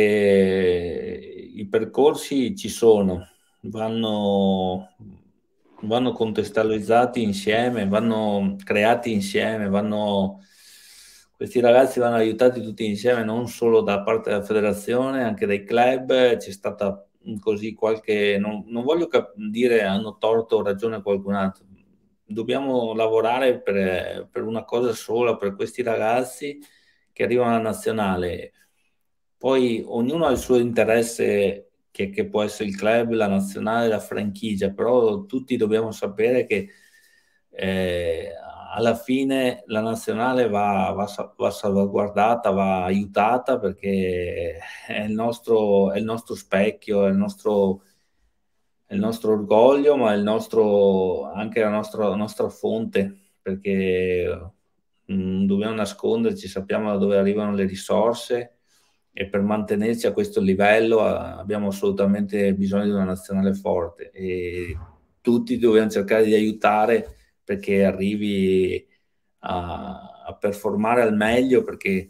i percorsi ci sono, vanno, vanno contestualizzati insieme, vanno creati insieme, vanno, questi ragazzi vanno aiutati tutti insieme, non solo da parte della federazione, anche dai club. C'è stata così qualche, non, non voglio cap- dire hanno torto o ragione qualcun altro, dobbiamo lavorare per, per, una cosa sola, per questi ragazzi che arrivano alla nazionale. Poi ognuno ha il suo interesse, che, che può essere il club, la nazionale, la franchigia, però tutti dobbiamo sapere che eh, alla fine la nazionale va, va, va, salvaguardata, va aiutata perché è il nostro, è il nostro specchio, è il nostro, è il nostro orgoglio, ma è nostro, anche la nostra, la nostra fonte, perché non dobbiamo nasconderci, sappiamo da dove arrivano le risorse e per mantenerci a questo livello abbiamo assolutamente bisogno di una nazionale forte e tutti dobbiamo cercare di aiutare perché arrivi a, a performare al meglio perché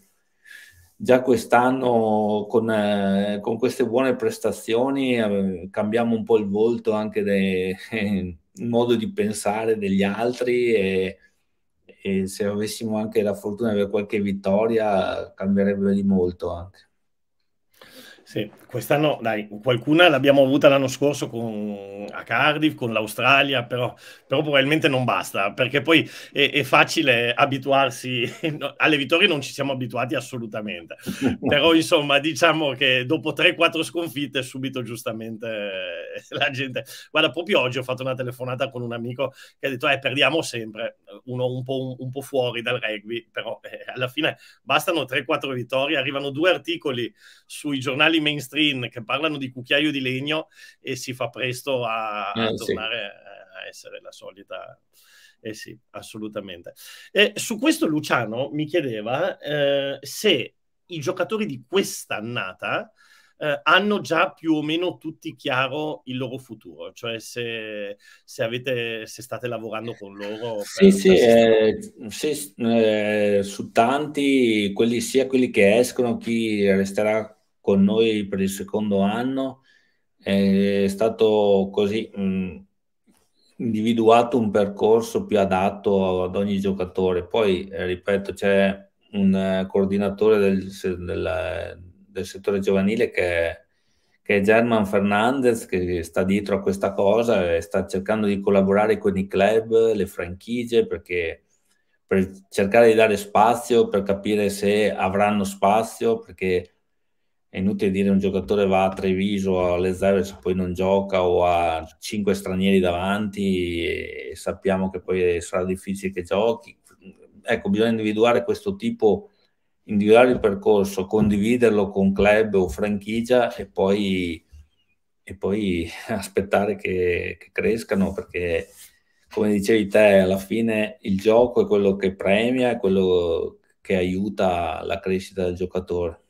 già quest'anno con, eh, con, queste buone prestazioni eh, cambiamo un po' il volto anche del [laughs] modo di pensare degli altri e, e, se avessimo anche la fortuna di avere qualche vittoria cambierebbe di molto anche. Sì, quest'anno, dai, qualcuna l'abbiamo avuta l'anno scorso con, a Cardiff, con l'Australia, però, però probabilmente non basta, perché poi è, è facile abituarsi, [laughs] alle vittorie non ci siamo abituati assolutamente, [laughs] però insomma diciamo che dopo 3-4 sconfitte subito giustamente eh, la gente... Guarda, proprio oggi ho fatto una telefonata con un amico che ha detto, eh, perdiamo sempre, uno un po', un, un po fuori dal rugby, però eh, alla fine bastano 3-4 vittorie, arrivano due articoli sui giornali mainstream che parlano di cucchiaio di legno e si fa presto a, a eh, tornare sì. a essere la solita. Eh sì, assolutamente. Eh, su questo Luciano mi chiedeva eh, se i giocatori di quest'annata eh, hanno già più o meno tutti chiaro il loro futuro, cioè se, se, avete, se state lavorando con loro. Sì, sì, eh, sì eh, su tanti, quelli, sia quelli che escono, chi resterà con noi per il secondo anno. È stato così mh, mm, individuato un percorso più adatto ad ogni giocatore. Poi, eh, ripeto, c'è un eh, coordinatore del, del, del, settore giovanile che, che è German Fernandez, che sta dietro a questa cosa e sta cercando di collaborare con i club, le franchigie, perché per cercare di dare spazio, per capire se avranno spazio, perché è inutile dire un giocatore va a Treviso alle zero se poi non gioca o ha cinque stranieri davanti e sappiamo che poi sarà difficile che giochi. Ecco, bisogna individuare questo tipo, individuare il percorso, condividerlo con club o franchigia e poi, e poi [laughs] aspettare che, che crescano perché come dicevi te, alla fine il gioco è quello che premia, è quello che aiuta la crescita del giocatore.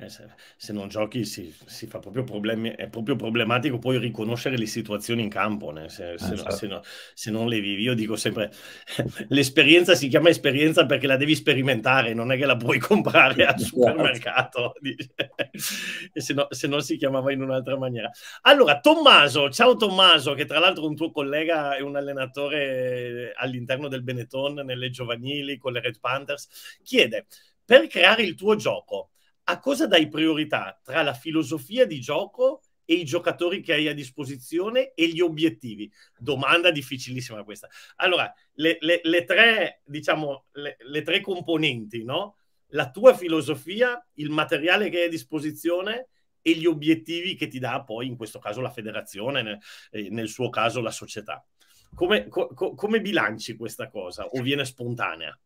Eh, se, se, non giochi si, si, fa proprio problemi, è proprio problematico poi riconoscere le situazioni in campo, né? se, se, eh, certo. se, no, se, non le vivi. Io dico sempre, [laughs] l'esperienza si chiama esperienza perché la devi sperimentare, non è che la puoi comprare al [laughs] supermercato, [laughs] se, no, se no si chiamava in un'altra maniera. Allora, Tommaso, ciao Tommaso, che tra l'altro un tuo collega è un allenatore all'interno del Benetton, nelle giovanili, con le Red Panthers, chiede, per creare il tuo gioco, a cosa dai priorità tra la filosofia di gioco e i giocatori che hai a disposizione e gli obiettivi? Domanda difficilissima questa. Allora, le, le, le tre, diciamo, le, le, tre componenti, no? La tua filosofia, il materiale che hai a disposizione e gli obiettivi che ti dà poi, in questo caso, la federazione, nel, eh, nel suo caso la società. Come, co, come bilanci questa cosa o viene spontanea?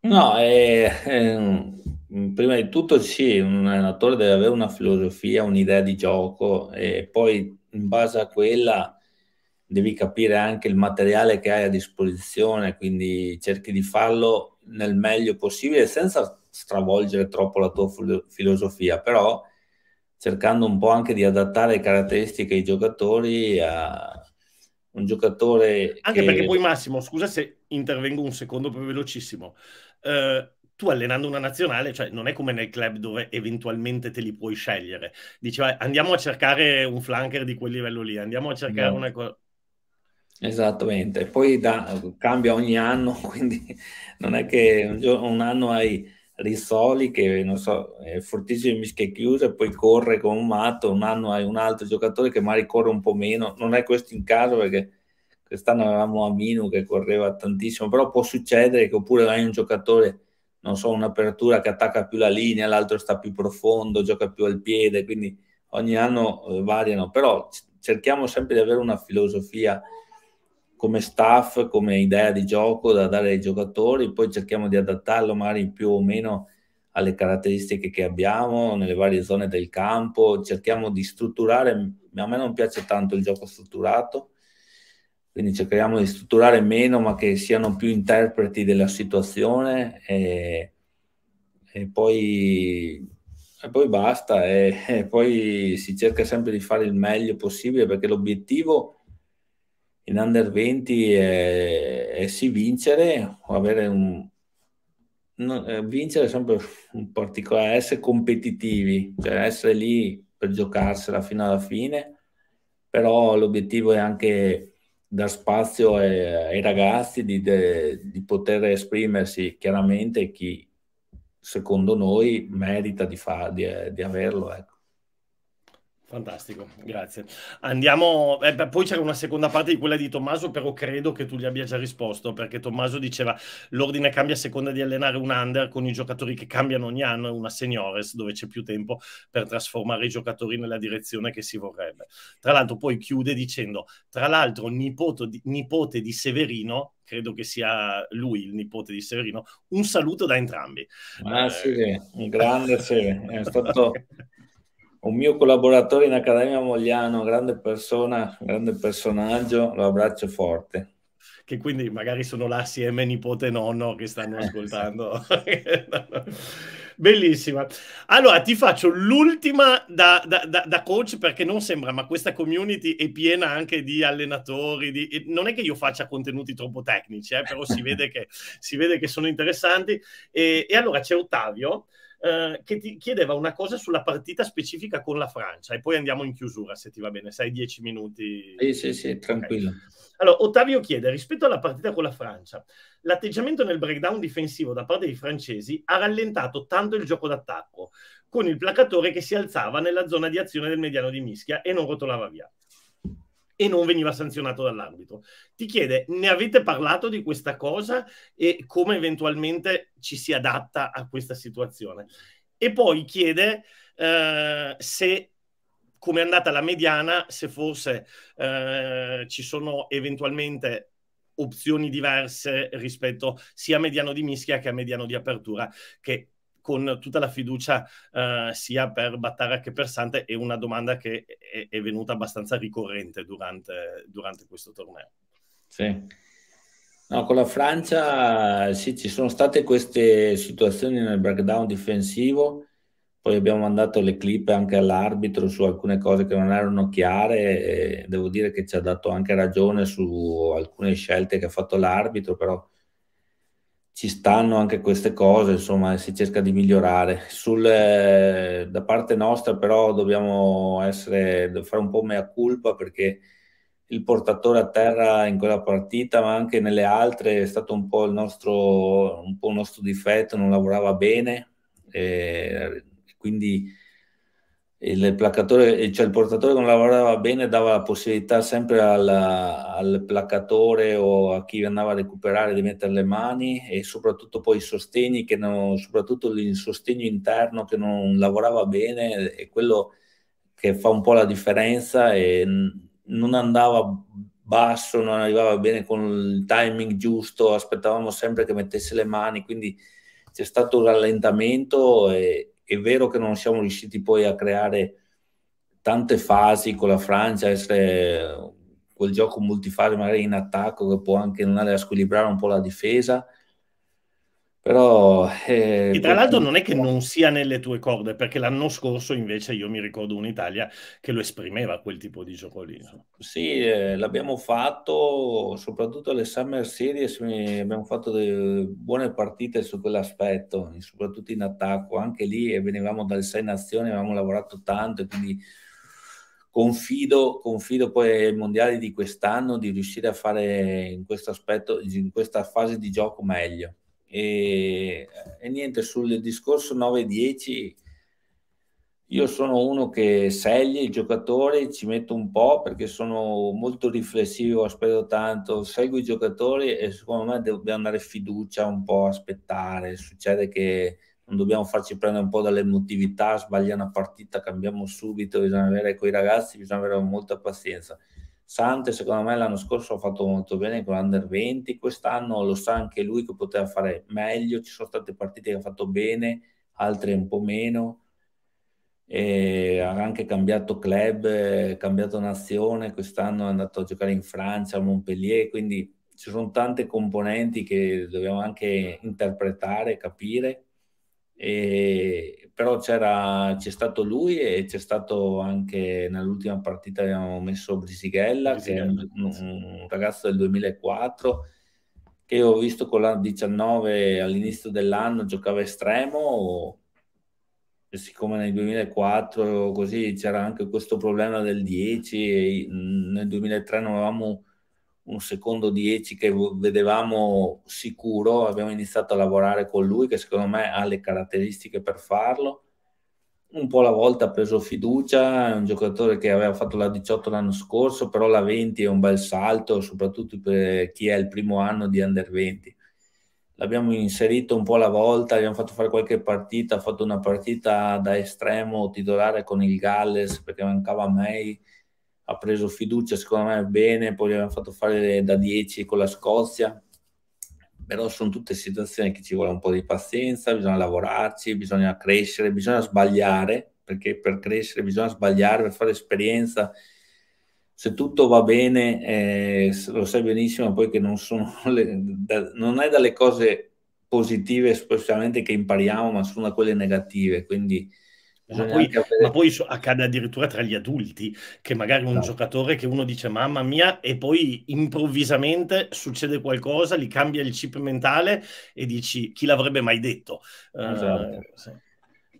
No, è, è, prima di tutto sì, un allenatore deve avere una filosofia, un'idea di gioco e poi in base a quella devi capire anche il materiale che hai a disposizione, quindi cerchi di farlo nel meglio possibile senza stravolgere troppo la tua filosofia, però cercando un po' anche di adattare le caratteristiche ai giocatori a un giocatore anche che... perché poi Massimo, scusa se intervengo un secondo più velocissimo. Eh, tu allenando una nazionale, cioè non è come nel club dove eventualmente te li puoi scegliere. Dici, andiamo a cercare un flanker di quel livello lì, andiamo a cercare no. una cosa. Esattamente, poi da, cambia ogni anno, [laughs] quindi non è che un, giorno, un anno hai Risoli che non so, è fortissimo in mischie chiuse, poi corre come un matto, un anno hai un altro giocatore che magari corre un po' meno, non è questo in caso perché quest'anno avevamo Aminu che correva tantissimo, però può succedere che oppure hai un giocatore, non so, un'apertura che attacca più la linea, l'altro sta più profondo, gioca più al piede, quindi ogni anno eh, variano, però cerchiamo sempre di avere una filosofia come staff, come idea di gioco da dare ai giocatori, poi cerchiamo di adattarlo magari più o meno alle caratteristiche che abbiamo nelle varie zone del campo, cerchiamo di strutturare, a me non piace tanto il gioco strutturato, quindi cerchiamo di strutturare meno ma che siano più interpreti della situazione e, e, poi, e poi, basta. E, e, poi si cerca sempre di fare il meglio possibile perché l'obiettivo in under 20 è, è sì vincere o avere un no, vincere sempre un particolare essere competitivi cioè essere lì per giocarsela fino alla fine. Però l'obiettivo è anche dar spazio ai, ai ragazzi di, de, di, poter esprimersi chiaramente chi, secondo noi merita di, fa, di, di averlo. Ecco. Fantastico, grazie. Andiamo, eh, poi c'era una seconda parte di quella di Tommaso, però credo che tu gli abbia già risposto, perché Tommaso diceva l'ordine cambia a seconda di allenare un under con i giocatori che cambiano ogni anno e una seniores dove c'è più tempo per trasformare i giocatori nella direzione che si vorrebbe. Tra l'altro poi chiude dicendo, tra l'altro nipote di, nipote di Severino, credo che sia lui il nipote di Severino, un saluto da entrambi. Ah eh, sì, un grande sì, è stato... [laughs] un mio collaboratore in Accademia Mogliano, grande persona, grande personaggio, lo abbraccio forte. Che quindi magari sono là assieme nipote e nonno che stanno eh, ascoltando. [laughs] Bellissima. Allora ti faccio l'ultima da, da, da, da, coach perché non sembra, ma questa community è piena anche di allenatori. Di... Non è che io faccia contenuti troppo tecnici, eh, però si vede, che, si vede che sono interessanti. E, e allora c'è Ottavio eh, che ti chiedeva una cosa sulla partita specifica con la Francia e poi andiamo in chiusura se ti va bene, sai dieci minuti. Sì, sì, sì, tranquillo. Okay. Allora, Ottavio chiede, rispetto alla partita con la Francia, l'atteggiamento nel breakdown difensivo da parte dei francesi ha rallentato tanto il gioco d'attacco, con il placatore che si alzava nella zona di azione del mediano di mischia e non rotolava via e non veniva sanzionato dall'arbitro. Ti chiede, ne avete parlato di questa cosa e come eventualmente ci si adatta a questa situazione? E poi chiede eh, se come è andata la mediana, se forse eh, ci sono eventualmente opzioni diverse rispetto sia a mediano di mischia che a mediano di apertura, che con tutta la fiducia eh, sia per Battara che per Sante è una domanda che è, è venuta abbastanza ricorrente durante, durante questo torneo. Sì. No, con la Francia sì, ci sono state queste situazioni nel breakdown difensivo, poi abbiamo mandato le clip anche all'arbitro su alcune cose che non erano chiare devo dire che ci ha dato anche ragione su alcune scelte che ha fatto l'arbitro, però ci stanno anche queste cose, insomma, si cerca di migliorare. Sul, eh, da parte nostra, però, dobbiamo essere, fare un po' mea culpa perché il portatore a terra in quella partita, ma anche nelle altre, è stato un po' il nostro, un po' il nostro difetto, non lavorava bene. E quindi il placatore, cioè il portatore che non lavorava bene dava la possibilità sempre al, al, placatore o a chi andava a recuperare di mettere le mani e soprattutto poi i sostegni che non, soprattutto il sostegno interno che non lavorava bene è quello che fa un po' la differenza e non andava basso, non arrivava bene con il timing giusto, aspettavamo sempre che mettesse le mani, quindi c'è stato un rallentamento e, è vero che non siamo riusciti poi a creare tante fasi con la Francia, essere quel gioco multifase magari in attacco che può anche andare a squilibrare un po' la difesa, però, eh, e tra l'altro non è che non sia nelle tue corde, perché l'anno scorso invece io mi ricordo un'Italia che lo esprimeva quel tipo di gioco lì. Sì, eh, l'abbiamo fatto, soprattutto alle Summer Series abbiamo fatto buone partite su quell'aspetto, soprattutto in attacco, anche lì venivamo dalle sei nazioni, avevamo lavorato tanto quindi confido, confido poi ai mondiali di quest'anno di riuscire a fare in questo aspetto, in questa fase di gioco meglio. E, e niente, sul discorso 9-10, io sono uno che seglie i giocatori, ci metto un po' perché sono molto riflessivo, aspetto tanto, seguo i giocatori e secondo me dobbiamo dare fiducia, un po' aspettare. Succede che non dobbiamo farci prendere un po' dall'emotività, sbaglia una partita, cambiamo subito, bisogna avere con i ragazzi, bisogna avere molta pazienza. Sante secondo me l'anno scorso ha fatto molto bene con l'Under 20, quest'anno lo sa anche lui che poteva fare meglio, ci sono state partite che ha fatto bene, altre un po' meno, e ha anche cambiato club, cambiato nazione, quest'anno è andato a giocare in Francia, a Montpellier, quindi ci sono tante componenti che dobbiamo anche interpretare, capire. E, però c'era, c'è stato lui e c'è stato anche nell'ultima partita abbiamo messo Brisighella, Brisighella. che è un, un, ragazzo del 2004 che ho visto con la 19 all'inizio dell'anno giocava estremo e siccome nel 2004 così c'era anche questo problema del 10 e nel 2003 non avevamo un secondo 10 che vedevamo sicuro, abbiamo iniziato a lavorare con lui che secondo me ha le caratteristiche per farlo. Un po' alla volta ha preso fiducia, è un giocatore che aveva fatto la 18 l'anno scorso, però la 20 è un bel salto, soprattutto per chi è il primo anno di Under 20. L'abbiamo inserito un po' alla volta, abbiamo fatto fare qualche partita, ha fatto una partita da estremo titolare con il Galles perché mancava May ha preso fiducia secondo me bene, poi gli abbiamo fatto fare da 10 con la Scozia, però sono tutte situazioni che ci vuole un po' di pazienza, bisogna lavorarci, bisogna crescere, bisogna sbagliare, perché per crescere bisogna sbagliare, per fare esperienza. Se tutto va bene, eh, lo sai benissimo poi che non, [laughs] le, da, non è dalle cose positive specialmente che impariamo, ma sono da quelle negative, quindi ma poi, ma poi, accade addirittura tra gli adulti, che magari un no. giocatore che uno dice mamma mia e poi improvvisamente succede qualcosa, gli cambia il chip mentale e dici chi l'avrebbe mai detto. Esatto. Uh, sì.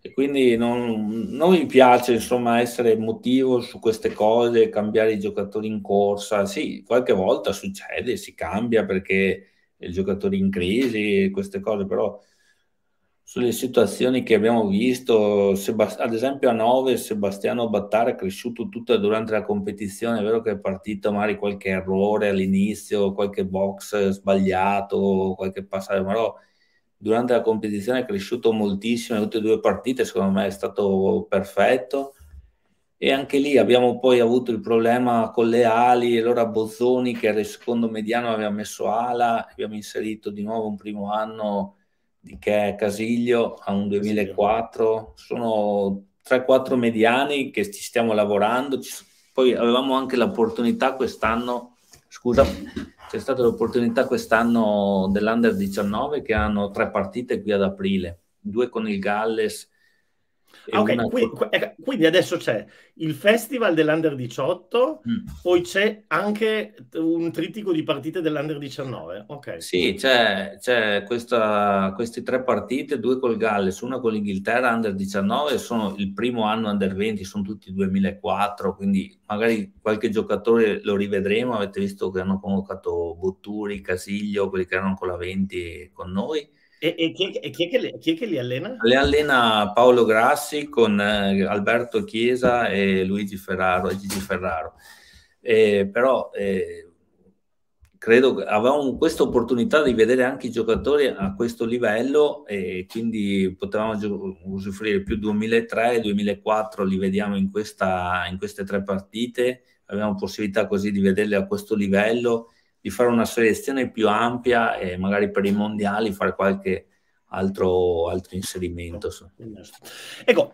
E quindi non, non, mi piace insomma essere emotivo su queste cose, cambiare i giocatori in corsa. Sì, qualche volta succede, si cambia perché il giocatore in crisi, queste cose, però sulle situazioni che abbiamo visto, Sebast- ad esempio a 9 Sebastiano Battare è cresciuto tutta durante la competizione, è vero che è partito magari qualche errore all'inizio, qualche box sbagliato, qualche passaggio, però durante la competizione è cresciuto moltissimo, in tutte e due partite secondo me è stato perfetto. E anche lì abbiamo poi avuto il problema con le ali e allora Bozzoni che era il secondo mediano aveva messo ala, abbiamo inserito di nuovo un primo anno che è Casiglio a un 2004, sono 3-4 mediani che ci stiamo lavorando, poi avevamo anche l'opportunità quest'anno, scusa, c'è stata l'opportunità quest'anno dell'Under 19 che hanno tre partite qui ad aprile, due con il Galles Ah, okay. quindi, ecco, quindi, adesso c'è il festival dell'Under 18, mm. poi c'è anche un trittico di partite dell'Under 19. Okay. Sì, c'è, c'è questa, queste tre partite, due col Galles, una con l'Inghilterra Under 19, sono il primo anno Under 20, sono tutti 2004, quindi magari qualche giocatore lo rivedremo. Avete visto che hanno convocato Botturi, Casiglio, quelli che erano con la 20 con noi e, e, chi, e chi, è che, chi, è che, li allena? Le allena Paolo Grassi con eh, Alberto Chiesa e Luigi Ferraro e Gigi Ferraro. Eh, però eh, credo che avevamo questa opportunità di vedere anche i giocatori a questo livello e quindi potevamo usufruire più 2003 e 2004 li vediamo in, questa, in queste tre partite, abbiamo possibilità così di vederli a questo livello di fare una selezione più ampia e magari per i mondiali fare qualche altro, altro inserimento. Ecco,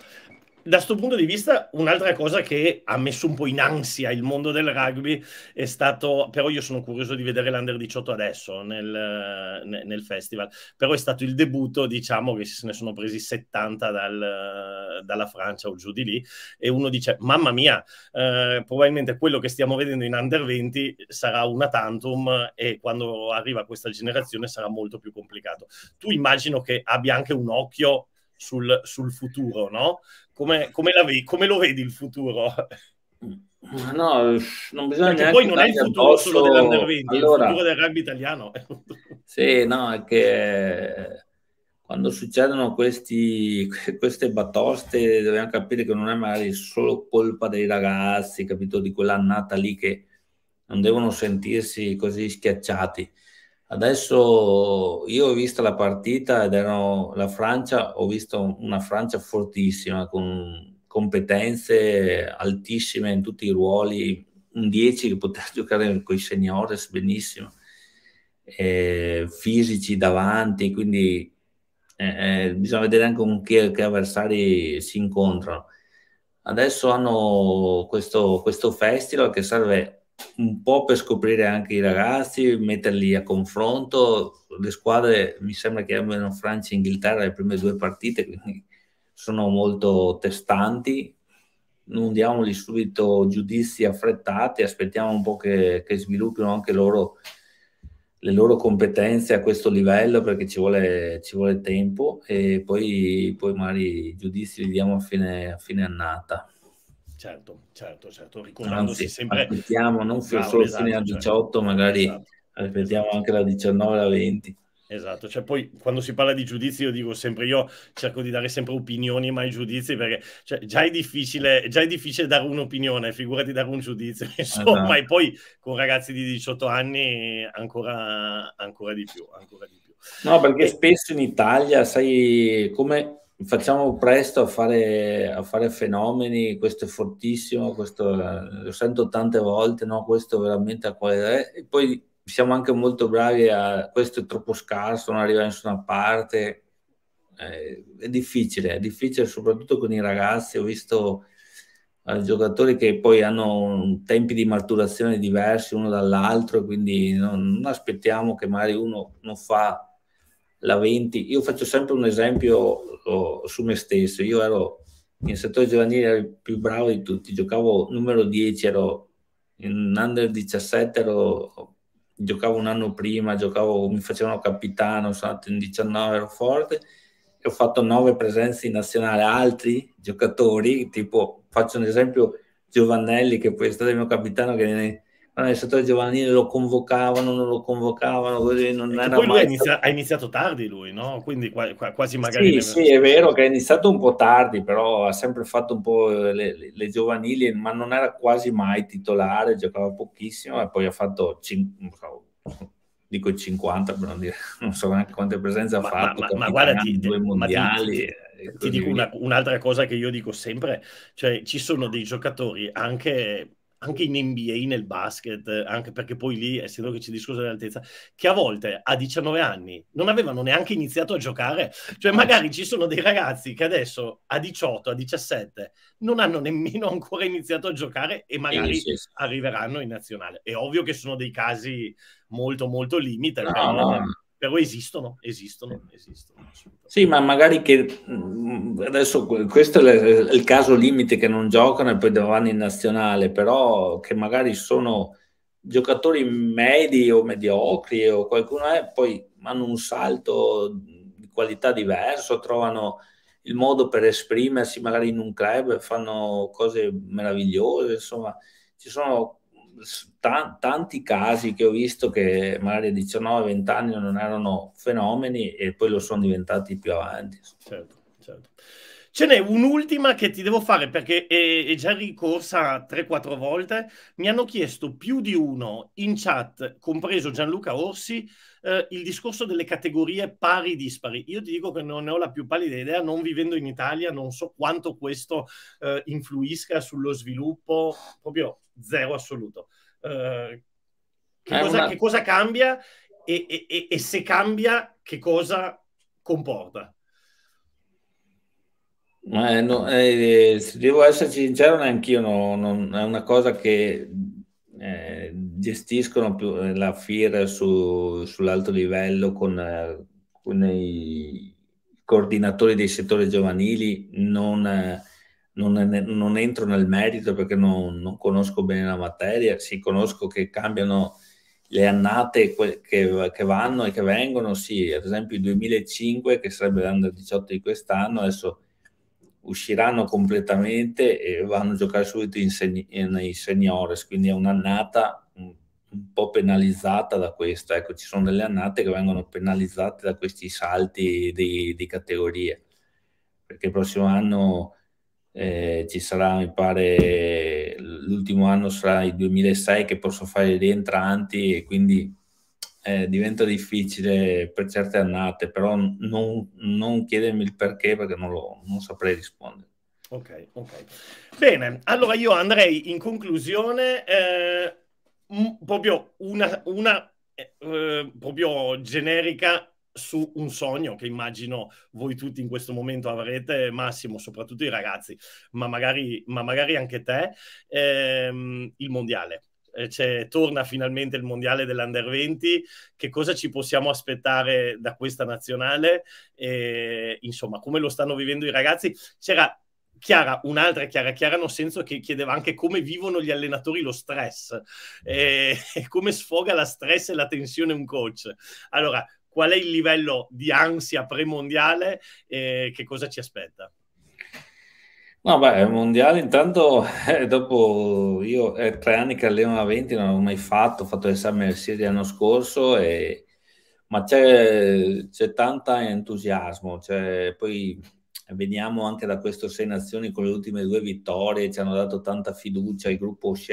da questo punto di vista, un'altra cosa che ha messo un po' in ansia il mondo del rugby è stato, però io sono curioso di vedere l'Under 18 adesso nel, nel festival, però è stato il debutto, diciamo che se ne sono presi 70 dal, dalla Francia o giù di lì e uno dice, mamma mia, eh, probabilmente quello che stiamo vedendo in Under 20 sarà una tantum e quando arriva questa generazione sarà molto più complicato. Tu immagino che abbia anche un occhio sul, sul futuro, no? Come, come, vedi, come, lo vedi il futuro? No, non bisogna Perché poi non è il futuro addosso... solo dell'Under 20, allora, il futuro del rugby italiano. [laughs] sì, no, è che quando succedono questi, queste batoste dobbiamo capire che non è magari solo colpa dei ragazzi, capito, di quell'annata lì che non devono sentirsi così schiacciati Adesso io ho visto la partita ed ero la Francia, ho visto una Francia fortissima con competenze altissime in tutti i ruoli, un 10 che poteva [laughs] giocare con i seniores benissimo, eh, fisici davanti, quindi eh, eh, bisogna vedere anche con che, che, avversari si incontrano. Adesso hanno questo, questo festival che serve un po' per scoprire anche i ragazzi, metterli a confronto. Le squadre mi sembra che abbiano Francia e Inghilterra le prime due partite, quindi sono molto testanti. Non diamogli subito giudizi affrettati, aspettiamo un po' che, che sviluppino anche loro le loro competenze a questo livello perché ci vuole, ci vuole tempo e poi, poi magari i giudizi li diamo a fine, a fine annata. Certo, certo, certo, ricordandosi Anzi, sempre... Aspettiamo, non bravo, solo esatto, fino a 18, certo. magari esatto, aspettiamo esatto. anche la 19 la 20. Esatto, cioè poi quando si parla di giudizi io dico sempre, io cerco di dare sempre opinioni mai giudizi perché cioè, già, è difficile, già è difficile dare un'opinione, figurati dare un giudizio, [laughs] insomma, esatto. e poi con ragazzi di 18 anni ancora, ancora di più, ancora di più. No, perché e... spesso in Italia, sai, come facciamo presto a fare, a fare fenomeni, questo è fortissimo, questo lo sento tante volte, no? questo veramente a quale è, e poi siamo anche molto bravi a questo è troppo scarso, non arriva da nessuna parte. Eh, è difficile, è difficile soprattutto con i ragazzi. Ho visto eh, giocatori che poi hanno tempi di maturazione diversi uno dall'altro, quindi non, non aspettiamo che magari uno non fa la 20. Io faccio sempre un esempio oh, su me stesso. Io ero in settore giovanile ero il più bravo di tutti, giocavo numero 10, ero in under 17 ero giocavo un anno prima, giocavo, mi facevano capitano, sono andato in 19, ero forte e ho fatto nove presenze in nazionale. Altri giocatori, tipo faccio un esempio, Giovannelli, che poi è stato il mio capitano, che nel, nel settore giovanile lo convocavano, non lo convocavano, così non era poi lui ha iniziato, ha iniziato, tardi lui, no? Quindi quasi magari... Sì, sì, è vero che ha iniziato un po' tardi, però ha sempre fatto un po' le, le, le giovanili, ma non era quasi mai titolare, giocava pochissimo e poi ha fatto... Cin- dico 50 per non dire, [laughs] non so neanche quante presenze ha fatto. Ma, ma guarda, ti, due mondiali. Ti, ti dico una, un'altra cosa che io dico sempre, cioè ci sono dei giocatori anche anche in NBA, nel basket, anche perché poi lì, essendo che c'è discorso dell'altezza, che a volte a 19 anni non avevano neanche iniziato a giocare. Cioè magari ci sono dei ragazzi che adesso a 18, a 17 non hanno nemmeno ancora iniziato a giocare e magari sì, sì. arriveranno in nazionale. È ovvio che sono dei casi molto molto limite, no, però... No però esistono, esistono, esistono. Sì, ma magari che mm, adesso questo è il caso limite che non giocano e poi vanno in nazionale, però che magari sono giocatori medi o mediocri o qualcuno è, poi hanno un salto di qualità diverso, trovano il modo per esprimersi magari in un club fanno cose meravigliose, insomma, ci sono t- tanti casi che ho visto che magari a 19-20 anni non erano fenomeni e poi lo sono diventati più avanti. Certo, certo. Ce n'è un'ultima che ti devo fare perché è, è già ricorsa 3-4 volte. Mi hanno chiesto più di uno in chat, compreso Gianluca Orsi, eh, il discorso delle categorie pari dispari. Io ti dico che non ne ho la più pallida idea, non vivendo in Italia, non so quanto questo eh, influisca sullo sviluppo, proprio zero assoluto. Uh, che, cosa, una... che, cosa, cambia e, e, e, se cambia, che cosa comporta? Eh, no, eh, se devo essere sincero, neanche io no, non, è una cosa che eh, gestiscono più eh, la FIR su, sull'alto livello con, eh, con, i coordinatori dei settori giovanili. Non, non, non, entro nel merito perché non, non, conosco bene la materia, sì, conosco che cambiano le annate che, che, vanno e che vengono, sì, ad esempio il 2005 che sarebbe l'anno 18 di quest'anno, adesso usciranno completamente e vanno a giocare subito in sen- nei seniores, quindi è un'annata un, un po' penalizzata da questo, ecco, ci sono delle annate che vengono penalizzate da questi salti di, di categorie, perché il prossimo anno eh, ci sarà, mi pare, l'ultimo anno sarà il 2006 che posso fare i rientranti e quindi eh, diventa difficile per certe annate, però non, non chiedermi il perché perché non, lo, non saprei rispondere. Ok, ok. Bene, allora io andrei in conclusione eh, proprio una, una eh, proprio generica su un sogno che immagino voi tutti in questo momento avrete, Massimo, soprattutto i ragazzi, ma magari, ma magari anche te, ehm, il mondiale. Cioè, torna finalmente il mondiale dell'Under 20, che cosa ci possiamo aspettare da questa nazionale? E, insomma, come lo stanno vivendo i ragazzi? C'era Chiara, un'altra Chiara, Chiara nel senso che chiedeva anche come vivono gli allenatori lo stress e, [laughs] e come sfoga la stress e la tensione un coach. Allora, qual è il livello di ansia premondiale e che cosa ci aspetta? No, beh, il mondiale intanto [laughs] eh, dopo io è tre anni che alleno a 20, non l'ho mai fatto, ho fatto l'esame del Serie l'anno scorso, e, ma c'è, c'è tanta entusiasmo, cioè, poi veniamo anche da questo Sei Nazioni con le ultime due vittorie, ci hanno dato tanta fiducia, il gruppo si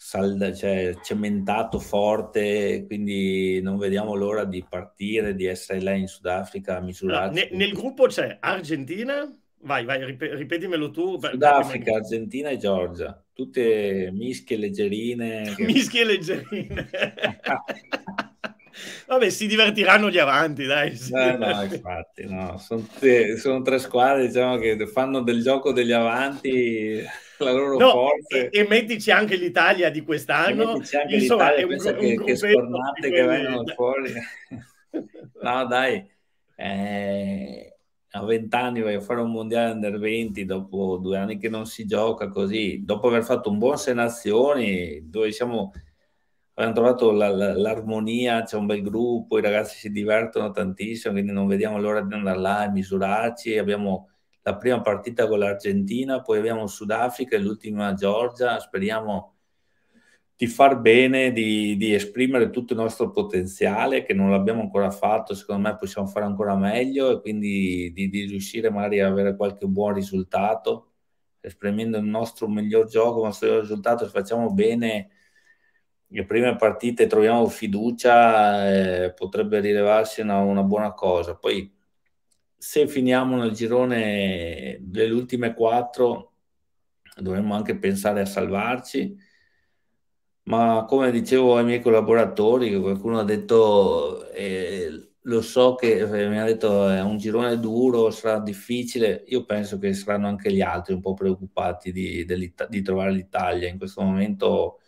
sal- cioè, cementato forte, quindi non vediamo l'ora di partire, di essere là in Sudafrica a misurarci. Allora, ne- nel gruppo c'è Argentina, Vai, vai, rip- ripetimelo tu. Sudafrica, Argentina e Georgia, tutte mischie leggerine. [laughs] Che... mischie leggerine. [laughs] Vabbè, si divertiranno gli avanti, dai. Sì. No, no, infatti, no. Sono, tre, sono, tre, squadre diciamo, che fanno del gioco degli avanti la loro no, forza. E, e, mettici anche l'Italia di quest'anno. E anche Insomma, l'Italia, pensa che, che scornate che vengono fuori. [laughs] no, dai. Eh, a 20 anni vai a fare un mondiale under 20 dopo due anni che non si gioca così, dopo aver fatto un buon Sei Nazioni dove siamo, abbiamo trovato la, la, l'armonia, c'è un bel gruppo, i ragazzi si divertono tantissimo, quindi non vediamo l'ora di andare là e misurarci. Abbiamo la prima partita con l'Argentina, poi abbiamo Sudafrica e l'ultima Georgia, speriamo di far bene, di, di, esprimere tutto il nostro potenziale che non l'abbiamo ancora fatto, secondo me possiamo fare ancora meglio e quindi di, di riuscire magari ad avere qualche buon risultato, esprimendo il nostro miglior gioco, il nostro risultato, se facciamo bene le prime partite, troviamo fiducia, eh, potrebbe rilevarsi una, una buona cosa. Poi se finiamo nel girone delle ultime quattro, dovremmo anche pensare a salvarci ma come dicevo ai miei collaboratori, qualcuno ha detto, eh, lo so che eh, mi ha detto è un girone duro, sarà difficile, io penso che saranno anche gli altri un po' preoccupati di, di trovare l'Italia. In questo momento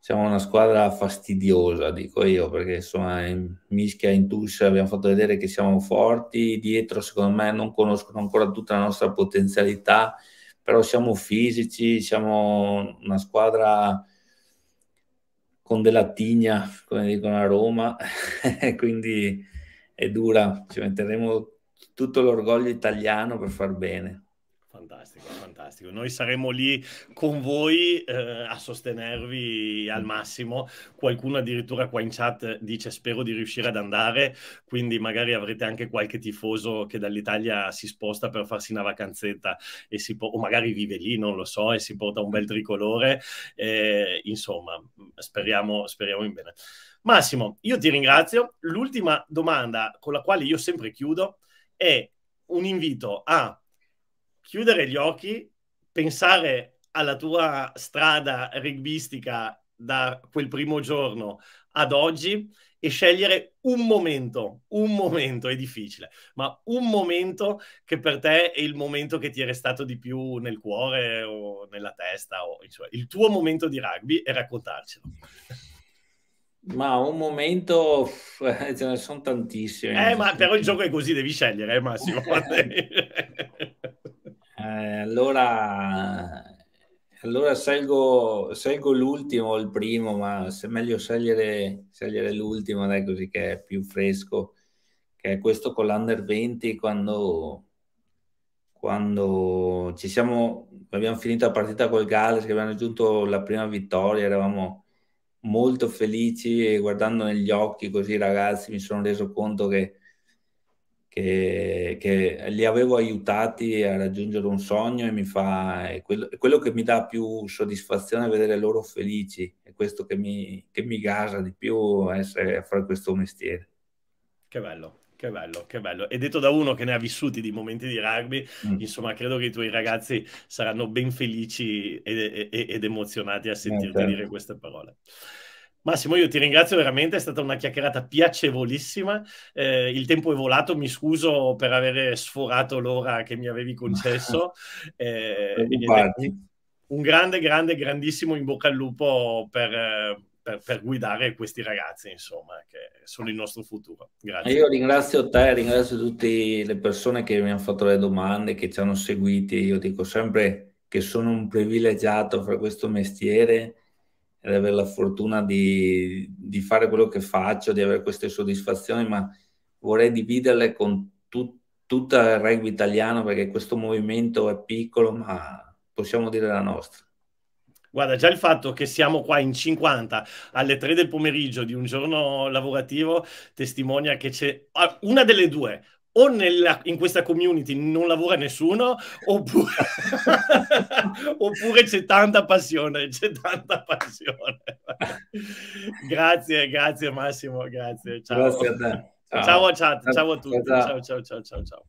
siamo una squadra fastidiosa, dico io, perché insomma in mischia, in touche abbiamo fatto vedere che siamo forti, dietro secondo me non conoscono ancora tutta la nostra potenzialità, però siamo fisici, siamo una squadra con della tigna, come dicono a Roma, [laughs] quindi è dura, ci metteremo tutto l'orgoglio italiano per far bene. Fantastico, fantastico. Noi saremo lì con voi eh, a sostenervi al massimo. Qualcuno addirittura qua in chat dice spero di riuscire ad andare, quindi magari avrete anche qualche tifoso che dall'Italia si sposta per farsi una vacanzetta e si po- o magari vive lì, non lo so, e si porta un bel tricolore. Eh, insomma, speriamo, speriamo in bene. Massimo, io ti ringrazio. L'ultima domanda con la quale io sempre chiudo è un invito a chiudere gli occhi, pensare alla tua strada rugbistica da quel primo giorno ad oggi e scegliere un momento, un momento è difficile, ma un momento che per te è il momento che ti è restato di più nel cuore o nella testa, o insomma, il tuo momento di rugby e raccontarcelo. Ma un momento, ce ne sono tantissimi. Eh, ma però il gioco è così, devi scegliere, eh, Massimo. [laughs] [laughs] Eh, allora, allora scelgo, scelgo l'ultimo o il primo, ma se è meglio scegliere, scegliere l'ultimo, dai, così che è più fresco, che è questo con l'Under 20, quando, quando ci siamo, abbiamo finito la partita col Galles, che abbiamo raggiunto la prima vittoria, eravamo molto felici e guardando negli occhi così ragazzi mi sono reso conto che che, che, li avevo aiutati a raggiungere un sogno e mi fa è quello, è quello, che mi dà più soddisfazione vedere loro felici è questo che mi, che mi gasa di più essere, a fare questo mestiere che bello che bello, che bello. E detto da uno che ne ha vissuti di momenti di rugby, mm. insomma, credo che i tuoi ragazzi saranno ben felici ed, ed, ed emozionati a sentirti eh, dire queste parole. Massimo, io ti ringrazio veramente, è stata una chiacchierata piacevolissima. Eh, il tempo è volato, mi scuso per aver sforato l'ora che mi avevi concesso. [laughs] Eh, un grande, grande, grandissimo in bocca al lupo per, per, per, guidare questi ragazzi, insomma, che sono il nostro futuro. Grazie. Io ringrazio te, ringrazio tutte le persone che mi hanno fatto le domande, che ci hanno seguiti. Io dico sempre che sono un privilegiato per questo mestiere ed avere la fortuna di, di, fare quello che faccio, di avere queste soddisfazioni, ma vorrei dividerle con tutti tutto il rugby italiano perché questo movimento è piccolo, ma possiamo dire la nostra. Guarda, già il fatto che siamo qua in 50 alle 3 del pomeriggio di un giorno lavorativo testimonia che c'è ah, una delle due. O nella, in questa community non lavora nessuno, oppure, [laughs] oppure c'è tanta passione, c'è tanta passione. grazie, grazie Massimo, grazie. Ciao. Grazie a te. Ciao, ciao a chat, ciao a tutti. ciao, ciao, ciao, ciao. ciao.